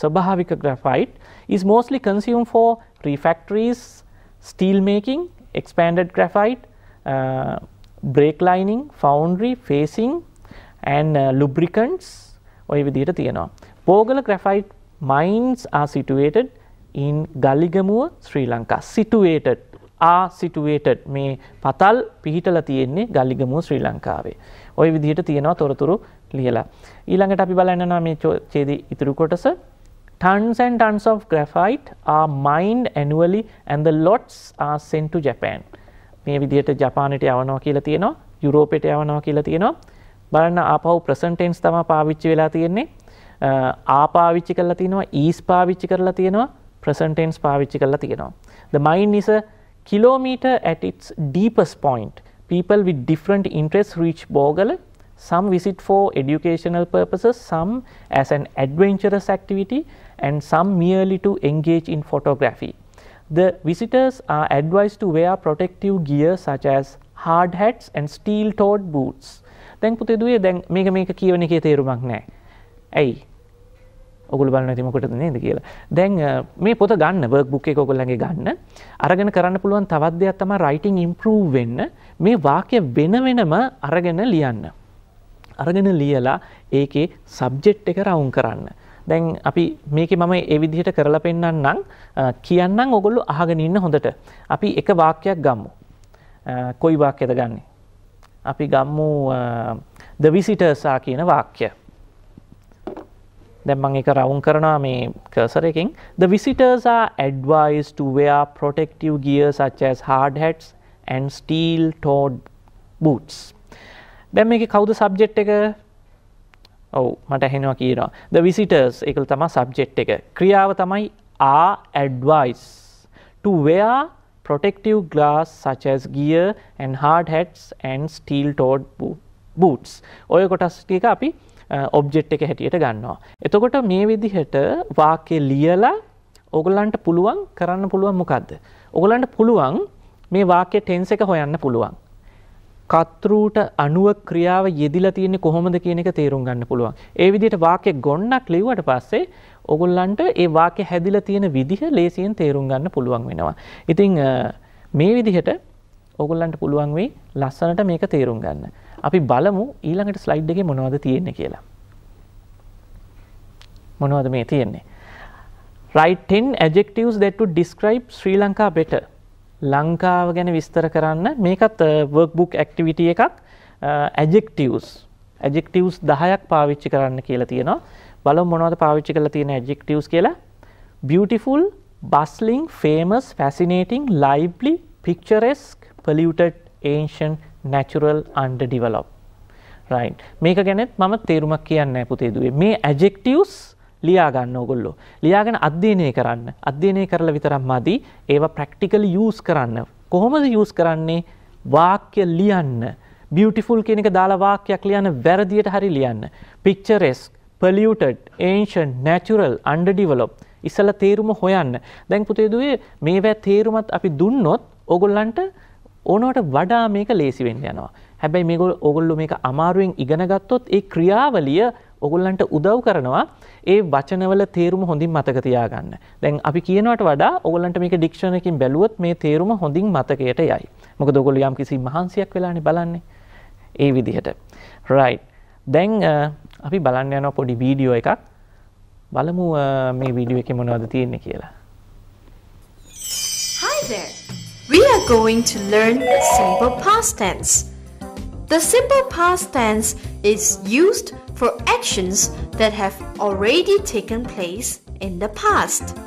ස්වභාවික graphite is mostly consumed for refractories, steel making, expanded graphite, uh, brake lining, foundry, facing and uh, lubricants ඔය විදිහට තියෙනවා. පෝගල graphite mines are situated in Galigamuwa, Sri Lanka. Situated are situated මේ පතල් පිහිටලා තියෙන්නේ ගල්ලිගමුව ශ්‍රී ලංකාවේ. ওই විදිහට තියෙනවා තොරතුරු ලියලා. ඊළඟට අපි බලන්න යනවා මේ ඡේදයේ ඉතුරු කොටස. Tons and tons of graphite are mined annually and the lots are sent to Japan. මේ විදිහට ජපානයට යවනවා කියලා තියෙනවා. යුරෝපයට යවනවා කියලා තියෙනවා. බලන්න ආපහු present tense තමයි පාවිච්චි වෙලා තියෙන්නේ. ආ පාවිච්චි කරලා තියෙනවා, is පාවිච්චි කරලා තියෙනවා, present tense පාවිච්චි කරලා තියෙනවා. The mine is a kilometer at its deepest point, people with different interests reach Bogala. Some visit for educational purposes, some as an adventurous activity, and some merely to engage in photography. The visitors are advised to wear protective gear such as hard hats and steel toed boots. දැන් පුතේ දුවේ දැන් මේක මේක කියවන එකේ තේරුමක් නැහැ. ඇයි? ඔගොල්ලෝ බලන්න ඇති මොකටද නේද කියලා. දැන් මේ පොත ගන්න වර්ක් බුක් එක ඔයගොල්ලන්ගේ ගන්න. අරගෙන කරන්න පුළුවන් තවත් දෙයක් තමයි රයිටිං ඉම්ප්‍රූව් වෙන්න. මේ වාක්‍ය වෙන වෙනම අරගෙන ලියන්න. අරගෙන ලියලා ඒකේ සබ්ජෙක්ට් එක රවුම් කරන්න. දැන් අපි මේකේ මම ඒ විදිහට කරලා පෙන්නන්නම් කියන්නම් ඔගොල්ලෝ අහගෙන ඉන්න හොඳට. අපි එක වාක්‍යයක් ගමු. කොයි වාක්‍යද ගන්නෙ? අපි ගම්මු the visitors ආ කියන වාක්‍යය. දැන් මම ඒක රවුම් කරනවා මේ කර්සර් එකෙන්. The visitors are advised to wear protective gear such as hard hats and steel toed boots. දැන් මේකේ කවුද සබ්ජෙක්ට් එක? ඔව් මට ඇහෙනවා කියනවා. The visitors ඒක තමයි සබ්ජෙක්ට් එක. ක්‍රියාව තමයි are advised to wear protective glass such as gear and hard hats and steel-toed boots. ඔය කොටස් ටික අපි ඔබ්ජෙක්ට් එක හැටියට ගන්නවා. එතකොට මේ විදිහට වාක්‍ය ලියලා ඔගොල්ලන්ට පුළුවන් කරන්න පුළුවන් මොකද්ද? ඔගොල්ලන්ට පුළුවන් මේ වාක්‍ය ටෙන්ස් එක හොයන්න පුළුවන්. කතෘට අනුව ක්‍රියාව යෙදිලා තියෙන්නේ කොහොමද කියන එක තේරුම් ගන්න පුළුවන්. ඒ විදිහට වාක්‍ය ගොන්නක් ලිව්වට පස්සේ ඔගොල්ලන්ට ඒ වාක්‍ය හැදිලා තියෙන විදිහ ලේසියෙන් තේරුම් ගන්න පුළුවන් වෙනවා. ඉතින් මේ විදිහට ඔගොල්ලන්ට පුළුවන් වෙයි ලස්සනට මේක තේරුම් ගන්න. අපි බලමු ඊළඟට ස්ලයිඩ් එකේ මොනවද තියෙන්නේ කියලා. මොනවද මේ තියෙන්නේ? Write 10 adjectives that would describe Sri Lanka better. ලංකාව ගැන විස්තර කරන්න මේකත් uh, වර්ක්බුක් ඇක්ටිවිටිය එකක් uh, ඇජෙක්ටවස් ඇජෙක්ටවස් දහයක් පාවිච්චි කරන්න කියලා තියෙනවා බල මොනවද පාවිච්චි කළ තියෙන ඇජෙක්ටවස් කියලා beautiful bustling famous fascinating lively picturesque polluted ancient natural underdeveloped right මේක ගැනෙත් මම තේරුමක් කියන්න පුතේ දුවේ මේ ඇජෙක්ටවස් ලියා ගන්න ඕගොල්ලෝ. ලියාගෙන අධ්‍යයනය කරන්න. අධ්‍යයනය කරලා විතරක් මදි. ඒවා ප්‍රැක්ටිකලි යූස් කරන්න. කොහොමද යූස් කරන්නේ? වාක්‍ය ලියන්න. beautiful කියන එක දාලා වාක්‍යයක් ලියන්න වැරදියට හරි ලියන්න. picturesque, polluted, ancient, natural, underdeveloped ඉස්සලා තේරුම හොයන්න. දැන් පුතේ දුවේ මේවා තේරුමත් අපි දුන්නොත් ඕගොල්ලන්ට ඕනවට වඩා මේක ලේසි වෙන්න යනවා. හැබැයි මේගොල්ලෝ ඕගොල්ලෝ මේක අමාරුවෙන් ඉගෙන ගත්තොත් ඒ ක්‍රියාවලිය ඔගොල්ලන්ට උදව් කරනවා ඒ වචනවල තේරුම හොඳින් මතක තියාගන්න. දැන් අපි කියනවට වඩා ඔගොල්ලන්ට මේක ඩික්ෂනරි එකකින් බැලුවොත් මේ තේරුම හොඳින් මතකයට යයි. මොකද ඔගොල්ලෝ යම් කිසි මහන්සියක් වෙලානේ බලන්නේ. ඒ විදිහට. right. දැන් අපි බලන්න යනවා පොඩි වීඩියෝ එකක්. බලමු මේ වීඩියෝ එකේ මොනවද තියෙන්නේ කියලා. We are going to learn the simple past tense. The simple past tense is used for actions that have already taken place in the past.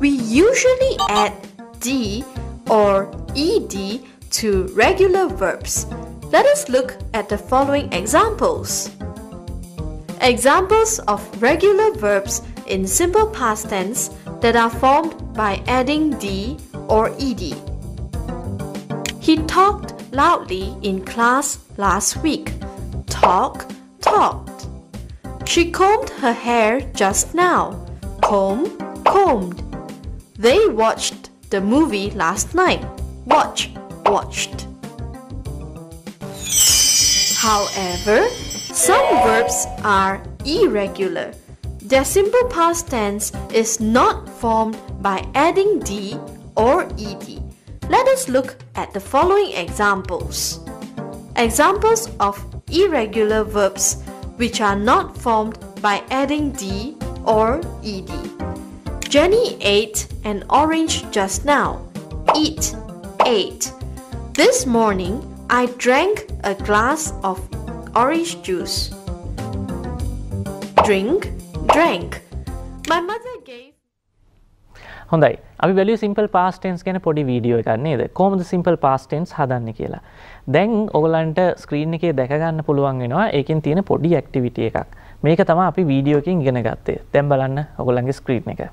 We usually add d or ed to regular verbs. Let us look at the following examples. Examples of regular verbs in simple past tense that are formed by adding d or ed. He talked loudly in class last week. Talk, talked. She combed her hair just now. Comb, combed. They watched the movie last night. Watch, watched. However, some verbs are irregular. Their simple past tense is not formed by adding d or ed. Let us look at the following examples. Examples of irregular verbs which are not formed by adding d or ed. Jenny ate an orange just now. Eat, ate. This morning I drank a glass of orange juice. Drink, drank. My mother gave. 本題 අපි වැලිය simple past tense ගැන පොඩි video එකක් නේද? කොහොමද simple past tense හදන්න කියලා? දැන් ඔගලන්ට screen එකේ දැකගන්න පුළුවන් වෙනවා. ඒකෙන් තියෙන පොඩි ඇක්ටිවිටිය එකක්. මේක තමයි අපි වීඩියෝ එකකින් ඉගෙන ගත්තේ. දැන් බලන්න ඔයගොල්ලන්ගේ ස්ක්‍රීන් එක.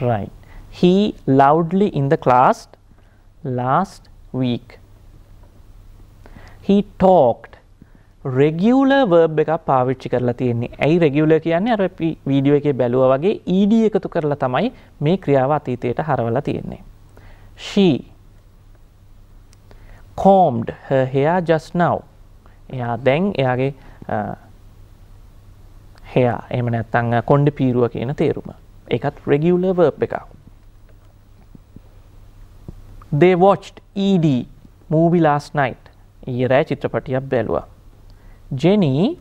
Right. He loudly in the class last week. He talked regular verb එකක් පාවිච්චි කරලා තියෙන්නේ. ඇයි රෙගියුලර් කියන්නේ අර අපි වීඩියෝ එකේ බැලුවා වගේ ed එකතු කරලා තමයි මේ ක්‍රියාව අතීතයට හරවලා තියෙන්නේ. she combed her hair just now. එයා දැන් එයාගේ hair එහෙම නැත්නම් කොණ්ඩේ පීරුව කියන තේරුම. ඒකත් regular verb එකක්. They watched ED movie last night. ඊයේ රෑ චිත්‍රපටියක් බැලුවා. Jenny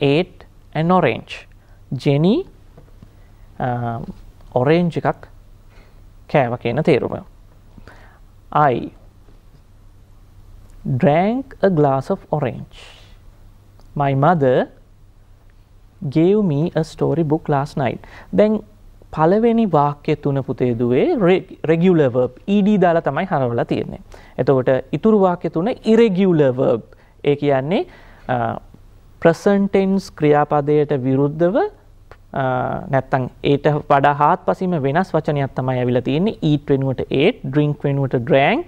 ate an orange. Jenny uh, orange එකක් කෑව කියන තේරුම. I drank a glass of orange. My mother gave me a story book last night. දැන් පළවෙනි වාක්‍ය තුන පුතේ දුවේ regular verb ed දාලා තමයි හරවලා තියෙන්නේ. එතකොට ඉතුරු වාක්‍ය තුන irregular verb ඒ කියන්නේ ප්‍රසන්ටෙන්ස් ක්‍රියාපදයට විරුද්ධව නැත්තං ඒට වඩා හාත් පසිම වෙනස් වචනයක් තමයි ඇවිල තියෙන්නේ. ඊට වෙනුවට ඒත් ඩ්‍රිංක් වෙනුවට ඩ්‍රෑන්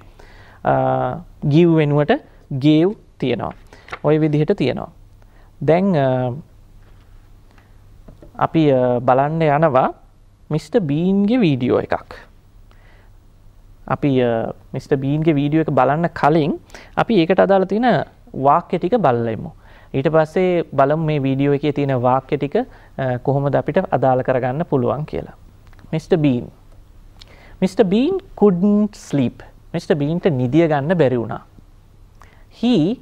ගිව් වෙනුවට ගේව් තියෙනවා. ඔය විදිහට තියෙනවා. දැන් අපි බලන්න යනවා මිස්ට බීන්ගේ වීඩියෝ එකක්. අපි මිට බීන්ගේ වීඩියෝ එක බලන්න කලින් අපි ඒකට අදාළ තියෙන වාක්‍ය ටික බල්ලෙමු ඊට පස්සේ බලමු මේ වීඩියෝ එකේ තියෙන වාක්‍ය ටික කොහොමද අපිට අදාළ කරගන්න පුළුවන් කියලා. Mr. Bean. Mr. Bean couldn't sleep. Mr. Beanට නිදිය ගන්න බැරි වුණා. He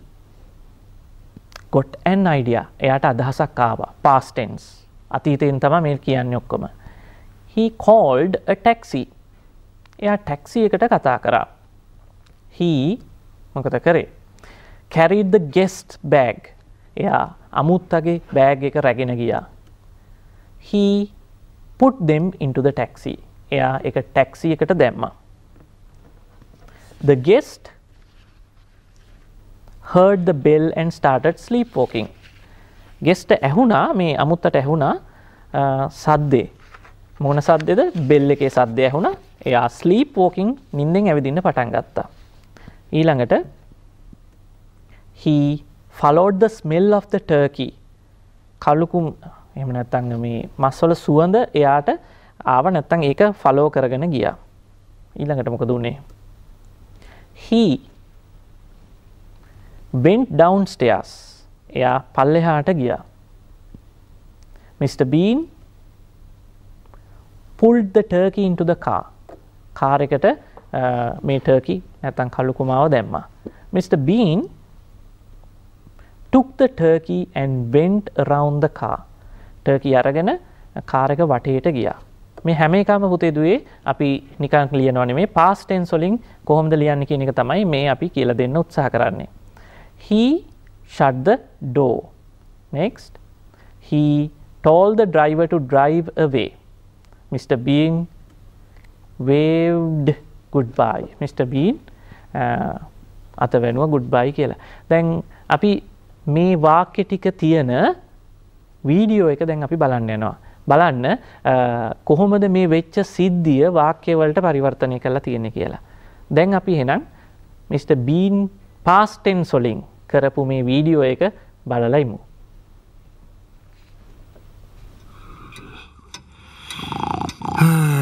got an idea. එයාට අදහසක් ආවා. past tense. අතීතයෙන් තමයි මේ කියන්නේ ඔක්කොම. He called a taxi. එයා ටැක්සි එකට කතා කරා. He මොකද කරේ? Carried the guest bag. එයා අමුත්තගේ බෑග් එක රැගෙන ගියා. He put them into the taxi. එයා එක ටැක්සි එකට දැම්මා. The guest heard the bell and started sleepwalking. ගෙස්ට ඇහුණා මේ අමුත්තට ඇහුණා සද්දේ මොන සද්දෙද බෙල් එකේ සද්දය ඇහුණා එයා ස්ලීප් වෝකින් නින්දෙන් ඇවිදින්න පටන් ගත්තා. ඊළඟට he followed the smell of the turkey කලුකුම් එහෙම නැත්තං මේ මස්වල සුවඳ එයාට ආව නැත්තං ඒක ෆලෝ කරගෙන ගියා. ඊළඟට මොකද වුණේ? he went downstairs. එයා පල්ලෙහාට ගියා. Mr. Bean pulled the turkey into the car. Car එකට මේ ටර්කි නැත්තම් කළු කුමාව දැම්මා. Mr. Bean took the turkey and went around the car. Turkey අරගෙන කාර් එක වටේට ගියා. මේ හැම එකම පුතේ දුවේ අපි නිකන් ලියනවා නෙමෙයි past tense වලින් කොහොමද ලියන්නේ කියන එක තමයි මේ අපි කියලා දෙන්න උත්සාහ කරන්නේ. He shut the door. Next, he told the driver to drive away. Mr. Bean waved goodbye. Mr. Bean uh, අත වැනුව goodbye කියලා. දැන් අපි මේ වාක්‍ය ටික තියෙන වීඩියෝ එක දැන් අපි බලන්න යනවා. බලන්න uh, කොහොමද මේ වෙච්ච සිද්ධිය වාක්‍ය වලට පරිවර්තනය කරලා තියෙන්නේ කියලා. දැන් අපි එහෙනම් Mr. Bean past tense වලින් කරපු මේ වීඩියෝ එක බලලා ඉමු. Right.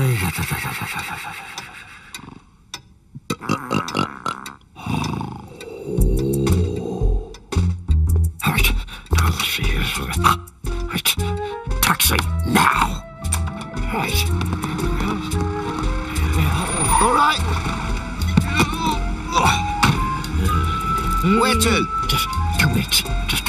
Taxi now. Right. All right. Where to? Just two minutes. Just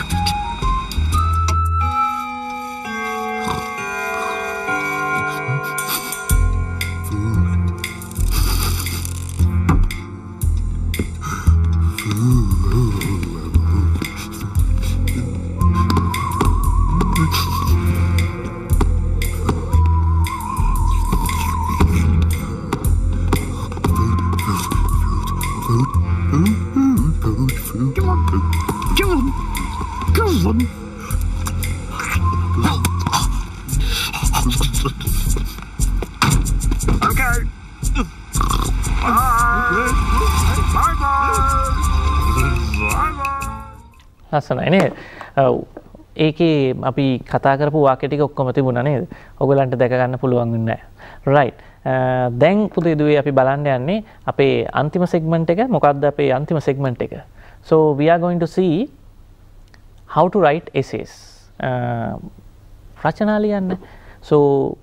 ඒකේ අපි කතා කරපු වාක්‍ය ටික ඔක්කොම තිබුණා නේද? ඔයගලන්ට දැක ගන්න පුළුවන් වෙන්නේ නැහැ. right. දැන් පුතේ දුවේ අපි බලන්න යන්නේ අපේ අන්තිම සෙග්මන්ට් එක මොකක්ද අපේ අන්තිම සෙග්මන්ට් එක. So we are going to see how to write essays. Uh, රචනා ලියන්න. So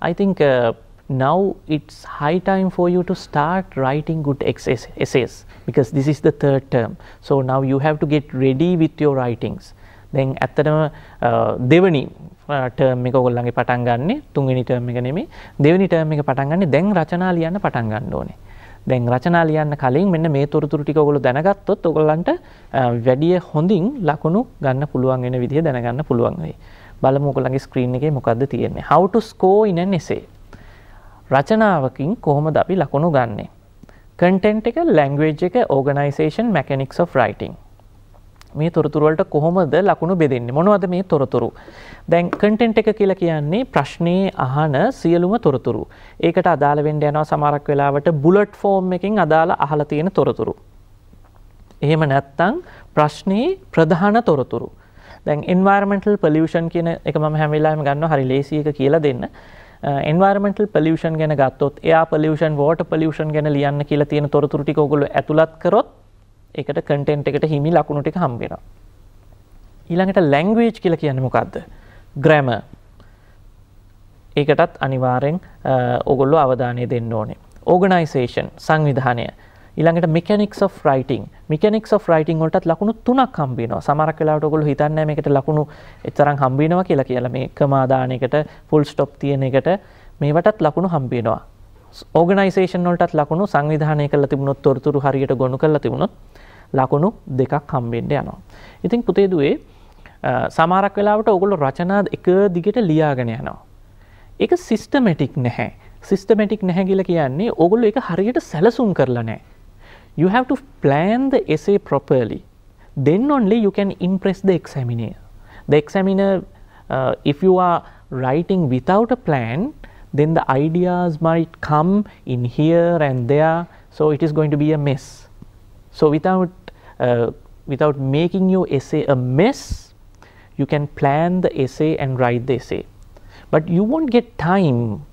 I think uh, now it's high time for you to start writing good essays, essays because this is the third term. So now you have to get ready with your writings. දැන් ඇත්තටම uh, දෙවනි term එක ඔයගොල්ලන්ගේ පටන් ගන්නෙ තුන්වෙනි term එක නෙමෙයි දෙවෙනි ටර්ම් එක පටන් ගන්නෙ දැන් රචනා ලියන්න පටන් ගන්න ඕනේ. දැන් රචනා ලියන්න කලින් මෙන්න මේ තොරතුරු ටික ඔයගොල්ලෝ දැනගත්තොත් ඔයගොල්ලන්ට වැඩි හොඳින් ලකුණු ගන්න පුළුවන් වෙන විදිහ දැනගන්න පුළුවන් වෙයි. බලමු ඔයගොල්ලන්ගේ ස්ක්‍රීන් එකේ මොකද්ද තියෙන්නේ. How to score in an essay. රචනාවකින් කොහොමද අපි ලකුණු ගන්නෙ? content එක language එක organization mechanics of writing. මේ තොරතුරුවලට කොහොමද ලකුණු බෙදෙන්නේ? මොනවද මේ තොරතුරු? දැන් කන්ටෙන්ට් එක කියලා කියන්නේ ප්‍රශ්නේ අහන සියලුම තොරතුරු. ඒකට අදාළ වෙන්න යනවා සමහරක් වෙලාවට බුලට් ෆෝම් එකකින් අදාළ අහලා තියෙන තොරතුරු. එහෙම නැත්නම් ප්‍රශ්නේ ප්‍රධාන තොරතුරු. දැන් එන්වයරන්මන්ටල් පොලියුෂන් කියන එක මම හැම වෙලාවෙම ගන්නවා. හරි ලේසි එක කියලා දෙන්න. එන්වයරන්මන්ටල් පොලියුෂන් ගැන ගත්තොත් එයා පොලියුෂන් වෝටර් පොලියුෂන් ගැන ලියන්න කියලා තියෙන තොරතුරු ටික ඔයගොල්ලෝ ඇතුළත් කරොත් ඒකට කන්ටෙන්ට් එකට හිමි ලකුණු ටික හම්බ වෙනවා. ඊළඟට ලැංග්වේජ් කියලා කියන්නේ මොකද්ද? ග්‍රැමර් ඒකටත් අනිවාර්යෙන් ඔගොල්ලෝ අවධානය දෙන්න ඕනේ. ඕගනයිසේෂන් සංවිධානය. ඊළඟට මෙකනික්ස් of writing. මෙකනික්ස් of writing වලටත් ලකුණු තුනක් හම්බ වෙනවා. සමහරක් වෙලාවට ඔයගොල්ලෝ හිතන්නේ නැහැ මේකට ලකුණු එතරම් හම්බ වෙනවා කියලා කියලා. මේ කමා දාන එකට ෆුල් ස්ටොප් තියෙන එකට මේවටත් ලකුණු හම්බ වෙනවා. ඕගනයිසේෂන් වලටත් ලකුණු සංවිධානය කරලා තිබුණොත් තොරතුරු හරියට ගොනු කරලා තිබුණොත් ලකුණු දෙකක් හම්බෙන්න යනවා ඉතින් පුතේ දුවේ සමහරක් වෙලාවට ඔයගොල්ලෝ රචනා එක දිගට ලියාගෙන යනවා ඒක සිස්ටමැටික් නැහැ සිස්ටමැටික් නැහැ කියලා කියන්නේ ඔගොල්ලෝ ඒක හරියට සැලසුම් කරලා නැහැ you have to plan the essay properly. Then only you can impress the examiner. The examiner, uh, if you are writing without a plan, then the ideas might come in here and there, so it is going to be a mess. So without uh, Uh, without making your essay a mess, you can plan the essay and write the essay. But you won't get time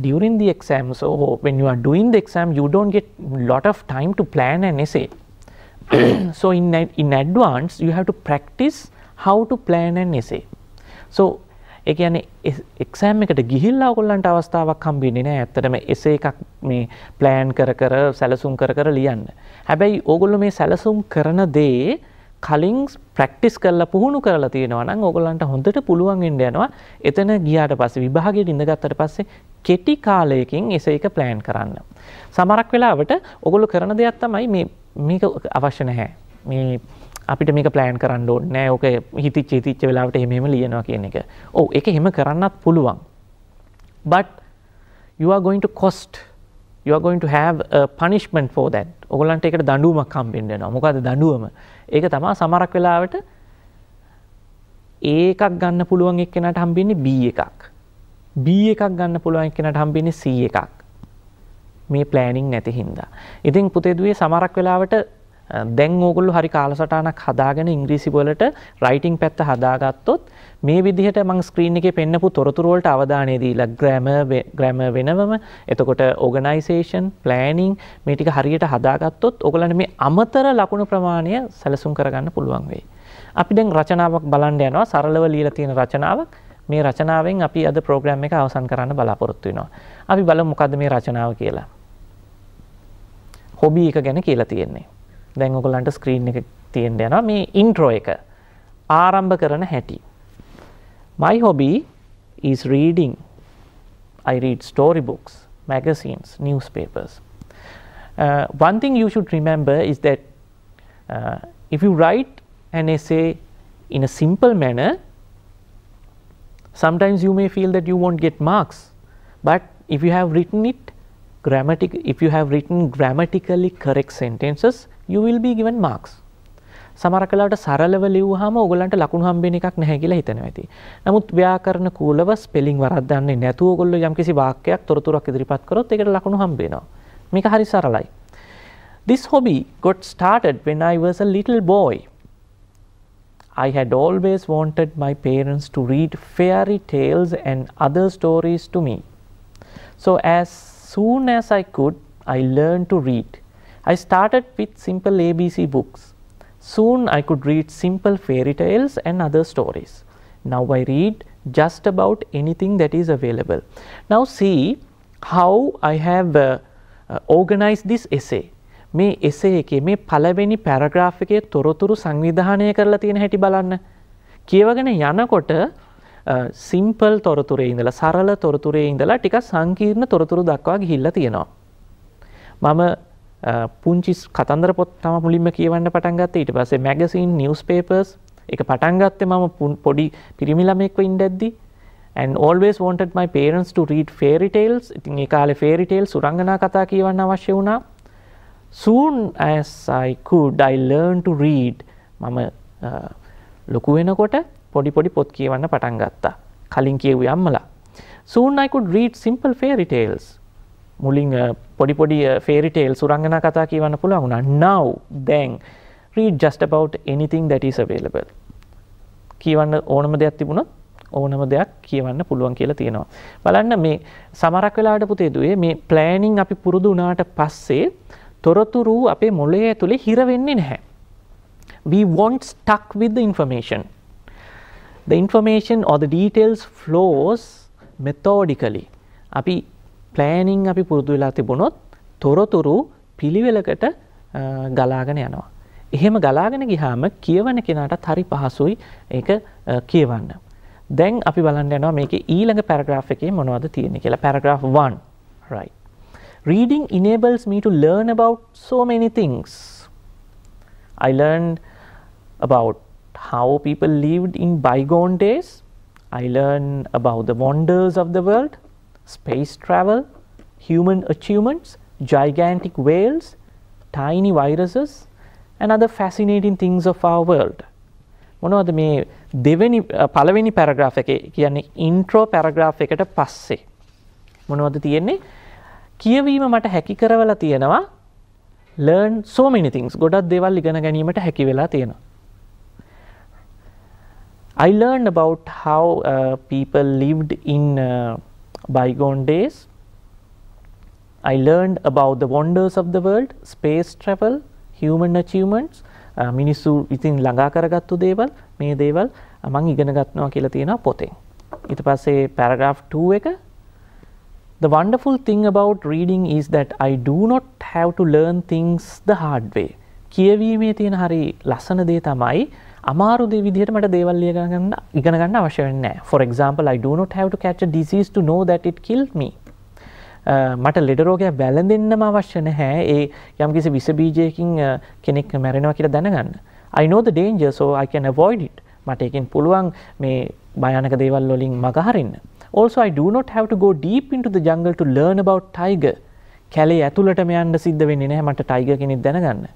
during the exam. So when you are doing the exam you don't get lot of time to plan an essay. So in in advance you have to practice how to plan an essay. So ඒ කියන්නේ exam එකට ගිහිල්ලා ඔයගොල්ලන්ට අවස්ථාවක් හම්බෙන්නේ නැහැ ඇත්තටම එසේ එකක් මේ ප්ලෑන් කර කර සැලසුම් කර කර ලියන්න. හැබැයි ඕගොල්ලෝ මේ සැලසුම් කරන දේ කලින් ප්‍රක්ටිස් කරලා පුහුණු කරලා තියෙනවා නම් ඕගොල්ලන්ට හොඳට පුළුවන් වෙන්න යනවා එතන ගියාට පස්සේ විභාගයට ඉඳගත්තට පස්සේ කෙටි කාලයකින් එසේ එක ප්ලෑන් කරන්න. සමහරක් වෙලාවට ඔගොල්ලෝ කරන දෙයක් තමයි මේ මේක අවශ්‍ය නැහැ. මේ අපිට මේක ප්ලෑන් කරන්න ඕනේ නෑ. ඕක හිතිච්ච හිතිච්ච වෙලාවට එහෙම එහෙම ලියනවා කියන එක. ඔව් ඒක එහෙම කරන්නත් පුළුවන්. but you are going to cost you are going to have a punishment for that. ඔගොල්ලන්ට ඒකට දඬුවමක් හම්බෙන්න වෙනවා. මොකද්ද දඬුවම? ඒක තමා සමහරක් වෙලාවට ඒකක් ගන්න පුළුවන් එක්කෙනාට හම්බෙන්නේ B එකක්. B එකක් ගන්න පුළුවන් එක්කෙනාට හම්බෙන්නේ C එකක්. මේ ප්ලෑනින් නැති හින්දා. ඉතින් පුතේ දුවේ සමහරක් වෙලාවට දැන් ඕගොල්ලෝ හරි කාලසටහනක් හදාගෙන ඉංග්‍රීසි වලට රයිටිං පැත්ත හදාගත්තොත් මේ විදිහට මං ස්ක්‍රීන් එකේ පෙන්නපු තොරතුරු වලට අවධානය දීලා ග්‍රැමර් ග්‍රැමර් වෙනවම එතකොට ඕගනයිසේෂන් ප්ලෑනින් මේ ටික හරියට හදාගත්තොත් ඔයගොල්ලන්ට මේ අමතර ලකුණු ප්‍රමාණය සැලසුම් කරගන්න පුළුවන් වෙයි. අපි දැන් රචනාවක් බලන්න යනවා සරලව ලියලා තියෙන රචනාවක් මේ රචනාවෙන් අපි අද ප්‍රෝග්‍රෑම් එක අවසන් කරන්න බලාපොරොත්තු වෙනවා. අපි බලමු මොකද්ද මේ රචනාව කියලා. හොබි එක ගැන කියලා තියෙන්නේ. දැන් ඔයගොල්ලන්ට ස්ක්‍රීන් එක තියෙන්න යනවා මේ ඉන්ට්‍රෝ එක ආරම්භ කරන හැටි my hobby is reading i read storybooks magazines newspapers uh, one thing you should remember is that uh, if you write an essay in a simple manner sometimes you may feel that you won't get marks but if you have written it grammatic if you have written grammatically correct sentences you will be given marks. සමහර කලාවට සරලව ලිව්වහම ඕගොල්ලන්ට ලකුණු හම්බෙන එකක් නැහැ කියලා හිතනවා ඇති. නමුත් ව්‍යාකරණ කූලව ස්පෙලිං වරද්දන්නේ නැතුව ඕගොල්ලෝ යම්කිසි වාක්‍යයක් තොරතුරක් ඉදිරිපත් කරොත් ඒකට ලකුණු හම්බ වෙනවා. මේක හරි සරලයි. This hobby got started when I was a little boy. I had always wanted my parents to read fairy tales and other stories to me. So as soon as I could, I learned to read. I started with simple ABC books. Soon I could read simple fairy tales and other stories. Now I read just about anything that is available. Now see how I have uh, uh, organized this essay. මේ එසේ එකේ මේ පළවෙනි paragraph එකේ තොරතුරු සංවිධානය කරලා තියෙන හැටි බලන්න. කියවගෙන යනකොට සිම්පල් තොරතුරේ ඉඳලා සරල තොරතුරේ ඉඳලා ටිකක් සංකීර්ණ තොරතුරු දක්වා ගිහිල්ලා තියෙනවා. මම පුංචි කතන්දර පොත් තම මුලින්ම කියවන්න පටන් ගත්තේ ඊට පස්සේ මැගසින් නිවස් පේපර්ස් එක පටන් ගත්තේ මම පොඩි පිරිමි ළමෙක්ව ඉඳද්දි and always wanted my parents to read fairy tales. ඉතින් ඒ කාලේ fairy tales සුරංගනා කතා කියවන්න අවශ්‍ය වුණා. Soon as I could I learned to read. මම ලොකු වෙනකොට පොඩි පොඩි පොත් කියවන්න පටන් ගත්තා. කලින් කියවු අම්මලා. Soon I could read simple fairy tales. මුලින් පොඩි පොඩි fairy tales සුරංගනා කතා කියවන්න පුළුවන් වුණා. Now then read just about anything that is available. කියවන්න ඕනම දෙයක් තිබුණොත් ඕනම දෙයක් කියවන්න පුළුවන් කියලා තියෙනවා. බලන්න මේ සමරක් වෙලාට පුතේ දුවේ මේ ප්ලෑනින් අපි පුරුදු වුණාට පස්සේ තොරතුරු අපේ මොළයේ ඇතුලේ හිර වෙන්නේ නැහැ. We won't stuck with the information. The information or the details flows methodically. අපි ප්ලෑනිං අපි පුරුදු වෙලා තිබුණොත් තොරතුරු පිළිවෙලකට ගලාගෙන යනවා. එහෙම ගලාගෙන ගිහාම කියවන කෙනාටත් හරි පහසුයි ඒක කියවන්න. දැන් අපි බලන්න යනවා මේකේ ඊළඟ පැරග්‍රාෆ් එකේ මොනවද තියෙන්නේ කියලා. Paragraph 1. right. Reading enables me to learn about so many things. I learned about how people lived in bygone days. I learned about the wonders of the world, space travel, human achievements, gigantic whales, tiny viruses, and other fascinating things of our world. මොනවද මේ දෙවැනි පළවෙනි paragraph එකේ කියන්නේ intro paragraph එකට පස්සේ? මොනවද තියෙන්නේ? කියවීම මට හැකි කරවලා තියෙනවා. Learn so many things. ගොඩක් දේවල් ඉගෙන ගැනීමට හැකි වෙලා තියෙනවා. I learned about how uh, people lived in uh, bygone days. I learned about the wonders of the world, space travel, human achievements, uh, මිනිස්සු ඉතින් ළඟා කරගත්තු දේවල් මේ දේවල් මං ඉගෙන ගත්නවා කියලා තියෙනවා පොතෙන්. ඊට පස්සේ paragraph 2 එක The wonderful thing about reading is that I do not have to learn things the hard way. කියවීමේ තියෙන හරි ලස්සන දේ තමයි අමාරු දේ විදිහට මට දේවල් ලිය ගන්න ඉගෙන ගන්න අවශ්‍ය වෙන්නේ නැහැ. For example, I do not have to catch a disease to know that it killed me. මට ලෙඩ රෝගයක් වැළඳෙන්නම අවශ්‍ය නැහැ. ඒ යම්කිසි විස බීජයකින් කෙනෙක් මැරෙනවා කියලා දැනගන්න. I know the danger so I can avoid it. මට ඒකෙන් පුළුවන් මේ භයානක දේවල් වලින් මග හරින්න. Also I do not have to go deep into the jungle to learn about tiger. කැලේ ඇතුළටම යන්න සිද්ධ වෙන්නේ නැහැ මට ටයිගර් කෙනෙක් දැනගන්න.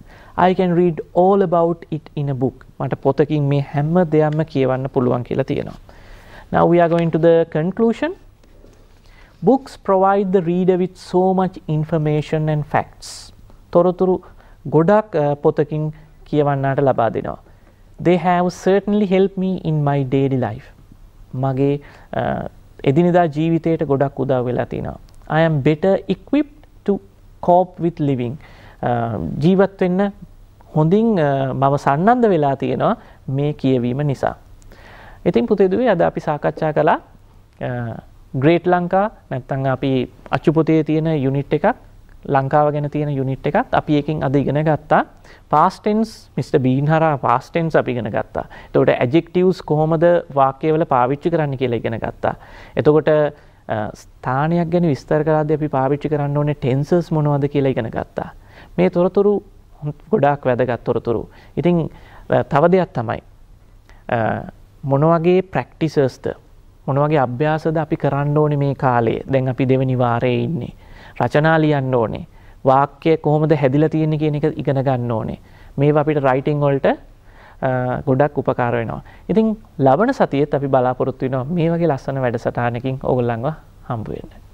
I can read all about it in a book. මට පොතකින් මේ හැම දෙයක්ම කියවන්න පුළුවන් කියලා තියෙනවා. Now we are going to the conclusion. Books provide the reader with so much information and facts. තොරතුරු ගොඩක් uh, පොතකින් කියවන්නට ලබා දෙනවා. They have certainly helped me in my daily life. මගේ uh, එදිනෙදා ජීවිතයට ගොඩක් උදව් වෙලා තියෙනවා. I am better equipped to cope with living. Uh, ජීවත් වෙන්න හොඳින් මම සන්නන්ද වෙලා තියෙනවා මේ කියවීම නිසා. ඉතින් පුතේදුවේ අද අපි සාකච්ඡා කළා ග්‍රේට් ලංකා නැත්තං අපි අච්චුපොතේ තියෙන යුනිට් එකක් ලංකාව ගැන තියෙන යුනිට් එකත් අපි එකින් අද ඉගෙන ගත්තා පාස්ටෙන්ස් මිට. බීන් හරා පාස්ටෙන්ස් අපි ඉගෙන ගත්තා තොට ඇජෙක්ටවස් කොහොමද වාක්‍යවල පාවිච්චි කරන්න කියලා ඉගෙන ගත්තා. එතකොට ස්ථානයක් ගැන විස්තර කරද අපි පාවිච්චි කරන්න ඕනේ ටෙන්සස් මොනවද කියලා ඉගෙන ගත්තා. මේ තොරතුරු ගොඩාක් වැදගත් තොරතුරු. ඉතින් තව දෙයක් තමයි. මොනවගේ ප්‍රක්ටිසර්ස්ද මොනවගේ අභ්‍යාසද අපි කරන්න ඕනේ මේ කාලේ දැන් අපි දෙවනි වාරයේ ඉන්නේ. රචනා ලියන්න ඕනේ. වාක්‍ය කොහොමද හැදිලා තියෙන්නේ කියන එක ඉගෙන ගන්න ඕනේ. මේවා අපිට රයිටිං වලට ගොඩක් උපකාර වෙනවා. ඉතින් ලබන සතියේත් අපි බලාපොරොත්තු වෙනවා මේ වගේ ලස්සන වැඩසටහනකින් ඕගොල්ලන්ව හම්බ වෙන්න.